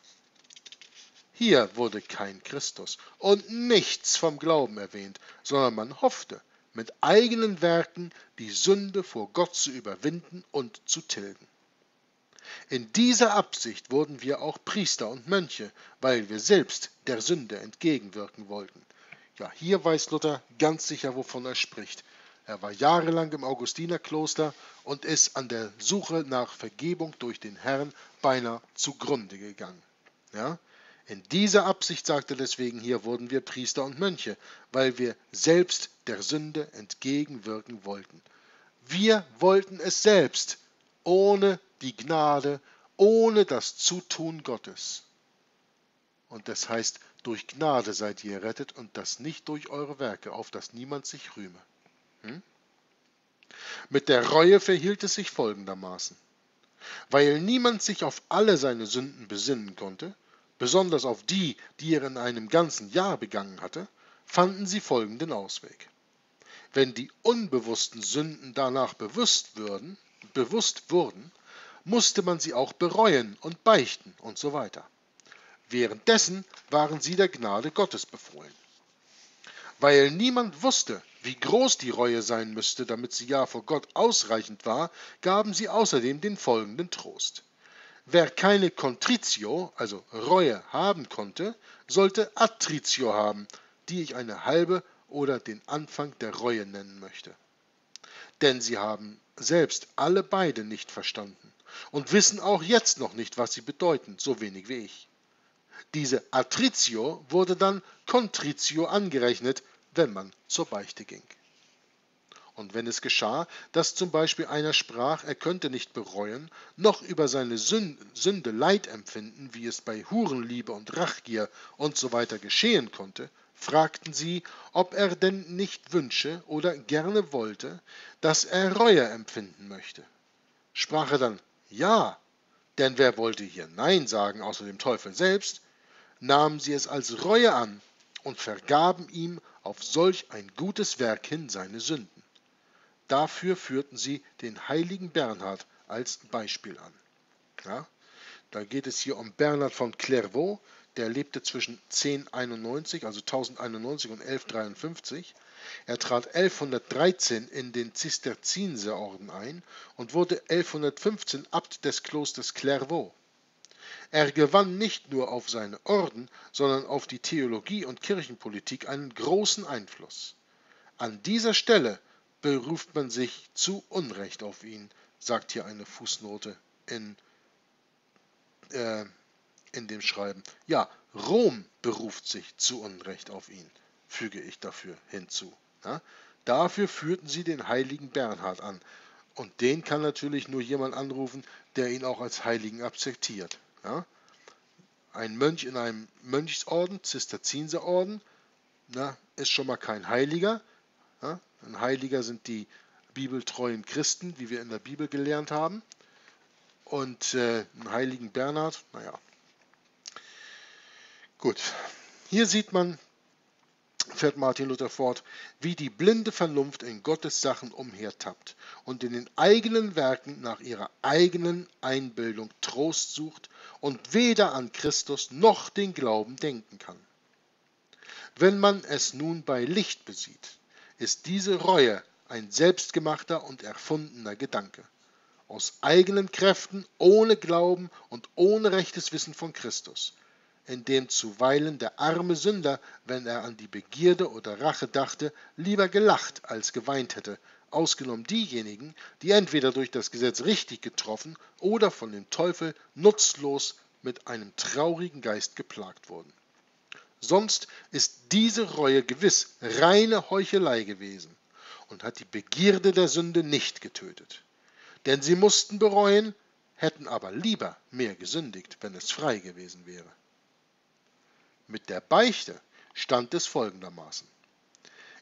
Hier wurde kein Christus und nichts vom Glauben erwähnt, sondern man hoffte, mit eigenen Werken die Sünde vor Gott zu überwinden und zu tilgen. In dieser Absicht wurden wir auch Priester und Mönche, weil wir selbst der Sünde entgegenwirken wollten. Ja, hier weiß Luther ganz sicher, wovon er spricht. Er war jahrelang im Augustinerkloster und ist an der Suche nach Vergebung durch den Herrn beinahe zugrunde gegangen. Ja? In dieser Absicht, sagte deswegen hier, wurden wir Priester und Mönche, weil wir selbst der Sünde entgegenwirken wollten. Wir wollten es selbst, ohne die Gnade, ohne das Zutun Gottes. Und das heißt, durch Gnade seid ihr errettet und das nicht durch eure Werke, auf dass niemand sich rühme. Hm? Mit der Reue verhielt es sich folgendermaßen. Weil niemand sich auf alle seine Sünden besinnen konnte, besonders auf die, die er in einem ganzen Jahr begangen hatte, fanden sie folgenden Ausweg. Wenn die unbewussten Sünden danach bewusst, würden, bewusst wurden, musste man sie auch bereuen und beichten und so weiter. Währenddessen waren sie der Gnade Gottes befohlen. Weil niemand wusste, wie groß die Reue sein müsste, damit sie ja vor Gott ausreichend war, gaben sie außerdem den folgenden Trost. Wer keine Contritio, also Reue, haben konnte, sollte Attritio haben, die ich eine halbe oder den Anfang der Reue nennen möchte. Denn sie haben selbst alle beide nicht verstanden und wissen auch jetzt noch nicht, was sie bedeuten, so wenig wie ich. Diese Attritio wurde dann Contritio angerechnet, wenn man zur Beichte ging. Und wenn es geschah, dass zum Beispiel einer sprach, er könnte nicht bereuen, noch über seine Sünde Leid empfinden, wie es bei Hurenliebe und Rachgier und so weiter geschehen konnte, fragten sie, ob er denn nicht wünsche oder gerne wollte, dass er Reue empfinden möchte. Sprach er dann, ja, denn wer wollte hier Nein sagen außer dem Teufel selbst, nahmen sie es als Reue an und vergaben ihm auf solch ein gutes Werk hin seine Sünden. Dafür führten sie den heiligen Bernhard als Beispiel an. Ja, da geht es hier um Bernhard von Clairvaux, der lebte zwischen 1091, also 1091 und 1153. Er trat 1113 in den Zisterzienserorden ein und wurde 1115 Abt des Klosters Clairvaux. Er gewann nicht nur auf seine Orden, sondern auf die Theologie und Kirchenpolitik einen großen Einfluss. An dieser Stelle beruft man sich zu Unrecht auf ihn, sagt hier eine Fußnote in, äh, in dem Schreiben. Ja, Rom beruft sich zu Unrecht auf ihn, füge ich dafür hinzu. Ja? Dafür führten sie den heiligen Bernhard an. Und den kann natürlich nur jemand anrufen, der ihn auch als Heiligen akzeptiert. Ja? Ein Mönch in einem Mönchsorden, Zisterzienserorden, na, ist schon mal kein Heiliger, ja? Ein Heiliger sind die bibeltreuen Christen, wie wir in der Bibel gelernt haben. Und äh, einen heiligen Bernhard, naja. Gut, hier sieht man, fährt Martin Luther fort, wie die blinde Vernunft in Gottes Sachen umhertappt und in den eigenen Werken nach ihrer eigenen Einbildung Trost sucht und weder an Christus noch den Glauben denken kann. Wenn man es nun bei Licht besieht, ist diese Reue ein selbstgemachter und erfundener Gedanke. Aus eigenen Kräften, ohne Glauben und ohne rechtes Wissen von Christus, in dem zuweilen der arme Sünder, wenn er an die Begierde oder Rache dachte, lieber gelacht als geweint hätte, ausgenommen diejenigen, die entweder durch das Gesetz richtig getroffen oder von dem Teufel nutzlos mit einem traurigen Geist geplagt wurden. Sonst ist diese Reue gewiss reine Heuchelei gewesen und hat die Begierde der Sünde nicht getötet. Denn sie mussten bereuen, hätten aber lieber mehr gesündigt, wenn es frei gewesen wäre. Mit der Beichte stand es folgendermaßen.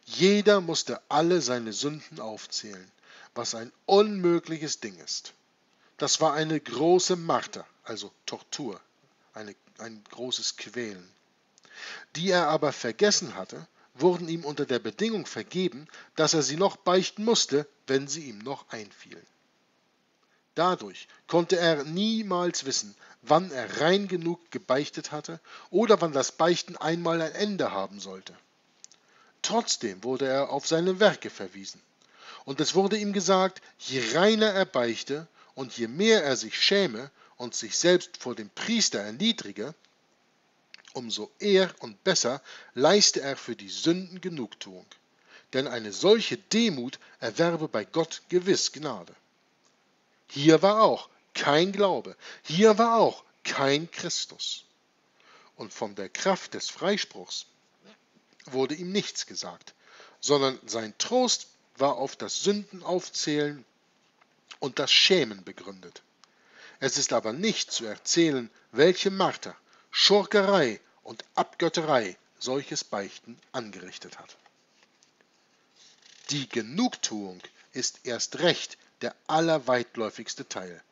Jeder musste alle seine Sünden aufzählen, was ein unmögliches Ding ist. Das war eine große Marter, also Tortur, eine, ein großes Quälen. Die er aber vergessen hatte, wurden ihm unter der Bedingung vergeben, dass er sie noch beichten musste, wenn sie ihm noch einfielen. Dadurch konnte er niemals wissen, wann er rein genug gebeichtet hatte oder wann das Beichten einmal ein Ende haben sollte. Trotzdem wurde er auf seine Werke verwiesen. Und es wurde ihm gesagt, je reiner er beichte und je mehr er sich schäme und sich selbst vor dem Priester erniedrige, umso eher und besser leiste er für die Sünden Genugtuung. Denn eine solche Demut erwerbe bei Gott gewiss Gnade. Hier war auch kein Glaube, hier war auch kein Christus. Und von der Kraft des Freispruchs wurde ihm nichts gesagt, sondern sein Trost war auf das Sündenaufzählen und das Schämen begründet. Es ist aber nicht zu erzählen, welche Marter, Schurkerei und Abgötterei solches Beichten angerichtet hat. Die Genugtuung ist erst recht der allerweitläufigste Teil,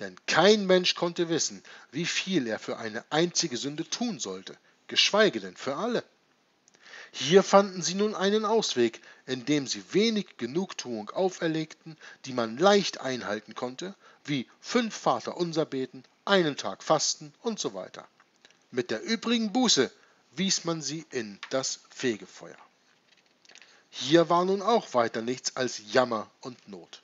denn kein Mensch konnte wissen, wie viel er für eine einzige Sünde tun sollte, geschweige denn für alle. Hier fanden sie nun einen Ausweg, indem sie wenig Genugtuung auferlegten, die man leicht einhalten konnte, wie fünf Vaterunser beten, einen Tag fasten und so weiter. Mit der übrigen Buße wies man sie in das Fegefeuer. Hier war nun auch weiter nichts als Jammer und Not.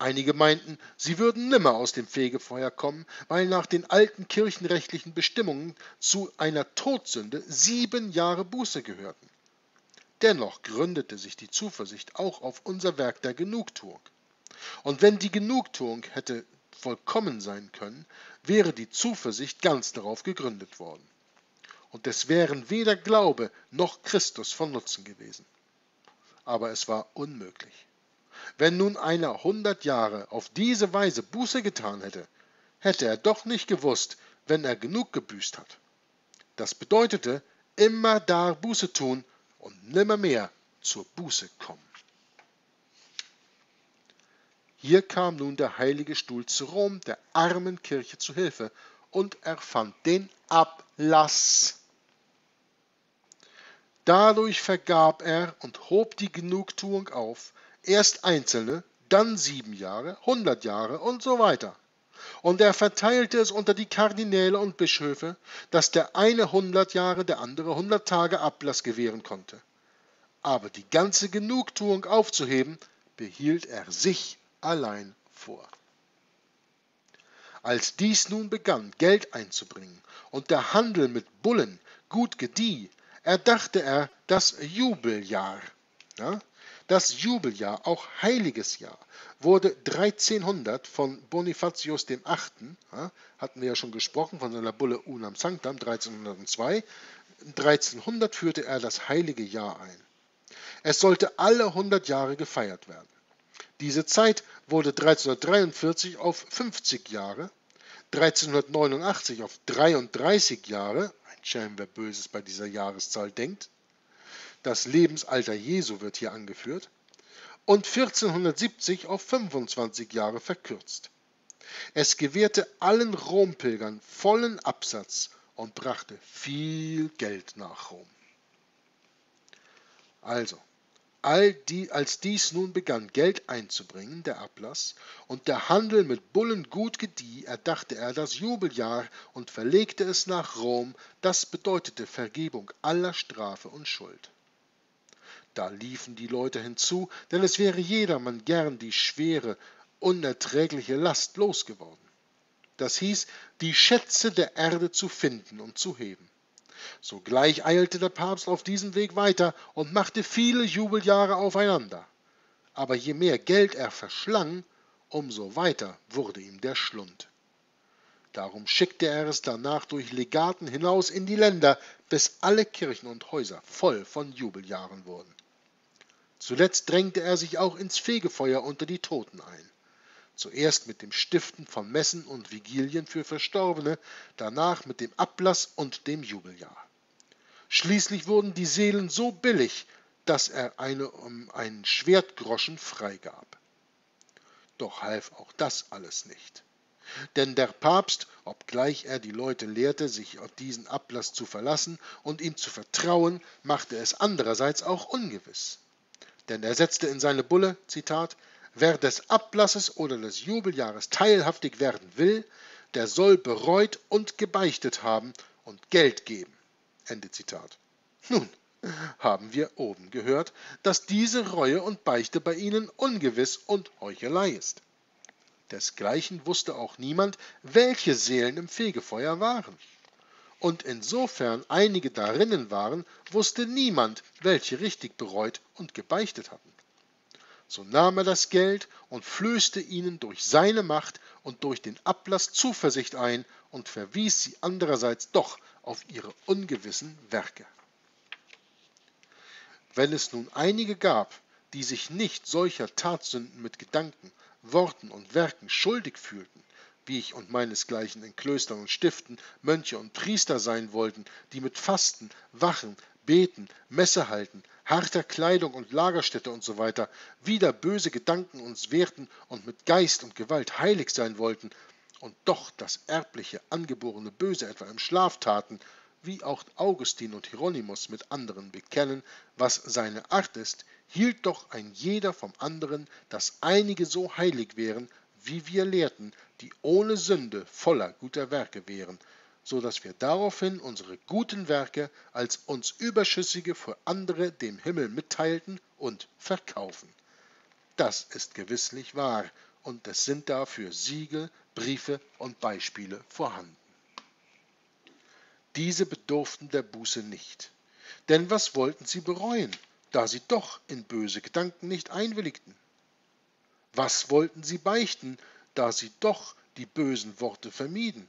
Einige meinten, sie würden nimmer aus dem Fegefeuer kommen, weil nach den alten kirchenrechtlichen Bestimmungen zu einer Todsünde sieben Jahre Buße gehörten. Dennoch gründete sich die Zuversicht auch auf unser Werk der Genugtuung. Und wenn die Genugtuung hätte vollkommen sein können, wäre die Zuversicht ganz darauf gegründet worden. Und es wären weder Glaube noch Christus von Nutzen gewesen. Aber es war unmöglich. Wenn nun einer hundert Jahre auf diese Weise Buße getan hätte, hätte er doch nicht gewusst, wenn er genug gebüßt hat. Das bedeutete, immer da Buße tun und nimmermehr zur Buße kommen. Hier kam nun der heilige Stuhl zu Rom der armen Kirche zu Hilfe und erfand den Ablass. Dadurch vergab er und hob die Genugtuung auf, erst einzelne, dann sieben Jahre, hundert Jahre und so weiter. Und er verteilte es unter die Kardinäle und Bischöfe, dass der eine hundert Jahre, der andere hundert Tage Ablass gewähren konnte. Aber die ganze Genugtuung aufzuheben, behielt er sich allein vor. Als dies nun begann, Geld einzubringen und der Handel mit Bullen gut gedieh, erdachte er das Jubeljahr. Ja, das Jubeljahr, auch heiliges Jahr, wurde 1300 von Bonifatius VIII., hatten wir ja schon gesprochen, von seiner Bulle Unam Sanctam 1302, 1300 führte er das heilige Jahr ein. Es sollte alle 100 Jahre gefeiert werden. Diese Zeit wurde 1343 auf 50 Jahre, 1389 auf 33 Jahre, ein Schelm, wer Böses bei dieser Jahreszahl denkt, das Lebensalter Jesu wird hier angeführt. Und 1470 auf 25 Jahre verkürzt. Es gewährte allen Rompilgern vollen Absatz und brachte viel Geld nach Rom. Also, die, als dies nun begann, Geld einzubringen, der Ablass, und der Handel mit Bullen gut gedieh, erdachte er das Jubeljahr und verlegte es nach Rom, das bedeutete Vergebung aller Strafe und Schuld. Da liefen die Leute hinzu, denn es wäre jedermann gern die schwere, unerträgliche Last losgeworden. Das hieß, die Schätze der Erde zu finden und zu heben. Sogleich eilte der Papst auf diesem Weg weiter und machte viele Jubeljahre aufeinander. Aber je mehr Geld er verschlang, umso weiter wurde ihm der Schlund. Darum schickte er es danach durch Legaten hinaus in die Länder, bis alle Kirchen und Häuser voll von Jubeljahren wurden. Zuletzt drängte er sich auch ins Fegefeuer unter die Toten ein. Zuerst mit dem Stiften von Messen und Vigilien für Verstorbene, danach mit dem Ablass und dem Jubeljahr. Schließlich wurden die Seelen so billig, dass er eine um einen Schwertgroschen freigab. Doch half auch das alles nicht. Denn der Papst, obgleich er die Leute lehrte, sich auf diesen Ablass zu verlassen und ihm zu vertrauen, machte es andererseits auch ungewiss. Denn er setzte in seine Bulle, Zitat, Wer des Ablasses oder des Jubeljahres teilhaftig werden will, der soll bereut und gebeichtet haben und Geld geben. Ende Zitat. Nun, haben wir oben gehört, dass diese Reue und Beichte bei ihnen ungewiss und Heuchelei ist. Desgleichen wusste auch niemand, welche Seelen im Fegefeuer waren. Und insofern einige darinnen waren, wusste niemand, welche richtig bereut und gebeichtet hatten. So nahm er das Geld und flößte ihnen durch seine Macht und durch den Ablass Zuversicht ein und verwies sie andererseits doch auf ihre ungewissen Werke. Wenn es nun einige gab, die sich nicht solcher Tatsünden mit Gedanken, Worten und Werken schuldig fühlten, wie ich und meinesgleichen in Klöstern und Stiften Mönche und Priester sein wollten, die mit Fasten, Wachen, Beten, Messe halten, harter Kleidung und Lagerstätte und so weiter, wieder böse Gedanken uns wehrten und mit Geist und Gewalt heilig sein wollten und doch das erbliche, angeborene Böse etwa im Schlaf taten, wie auch Augustin und Hieronymus mit anderen bekennen, was seine Art ist, hielt doch ein jeder vom anderen, dass einige so heilig wären, wie wir lehrten, die ohne Sünde voller guter Werke wären, so dass wir daraufhin unsere guten Werke als uns überschüssige für andere dem Himmel mitteilten und verkaufen. Das ist gewisslich wahr, und es sind dafür Siegel, Briefe und Beispiele vorhanden. Diese bedurften der Buße nicht. Denn was wollten sie bereuen, da sie doch in böse Gedanken nicht einwilligten? Was wollten sie beichten, da sie doch die bösen Worte vermieden?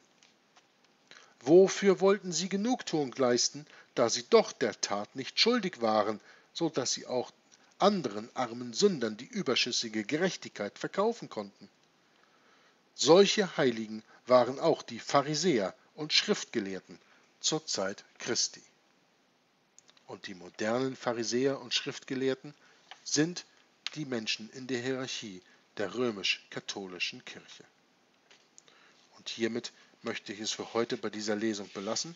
Wofür wollten sie Genugtuung leisten, da sie doch der Tat nicht schuldig waren, so dass sie auch anderen armen Sündern die überschüssige Gerechtigkeit verkaufen konnten? Solche Heiligen waren auch die Pharisäer und Schriftgelehrten zur Zeit Christi. Und die modernen Pharisäer und Schriftgelehrten sind die Menschen in der Hierarchie der römisch-katholischen Kirche. Und hiermit möchte ich es für heute bei dieser Lesung belassen,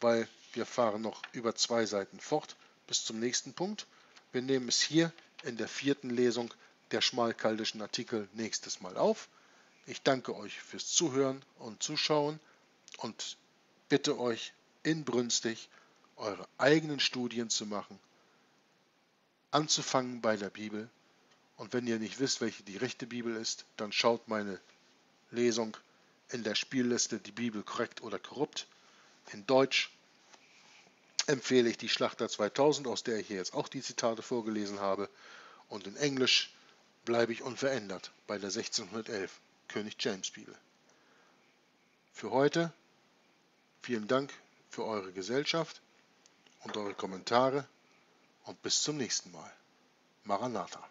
weil wir fahren noch über zwei Seiten fort bis zum nächsten Punkt. Wir nehmen es hier in der vierten Lesung der schmalkaldischen Artikel nächstes Mal auf. Ich danke euch fürs Zuhören und Zuschauen und bitte euch inbrünstig, eure eigenen Studien zu machen, anzufangen bei der Bibel. Und wenn ihr nicht wisst, welche die rechte Bibel ist, dann schaut meine Lesung in der Spielliste die Bibel korrekt oder korrupt. In Deutsch empfehle ich die Schlachter 2000, aus der ich hier jetzt auch die Zitate vorgelesen habe. Und in Englisch bleibe ich unverändert bei der 1611 König James Bibel. Für heute vielen Dank für eure Gesellschaft und eure Kommentare und bis zum nächsten Mal. Maranatha.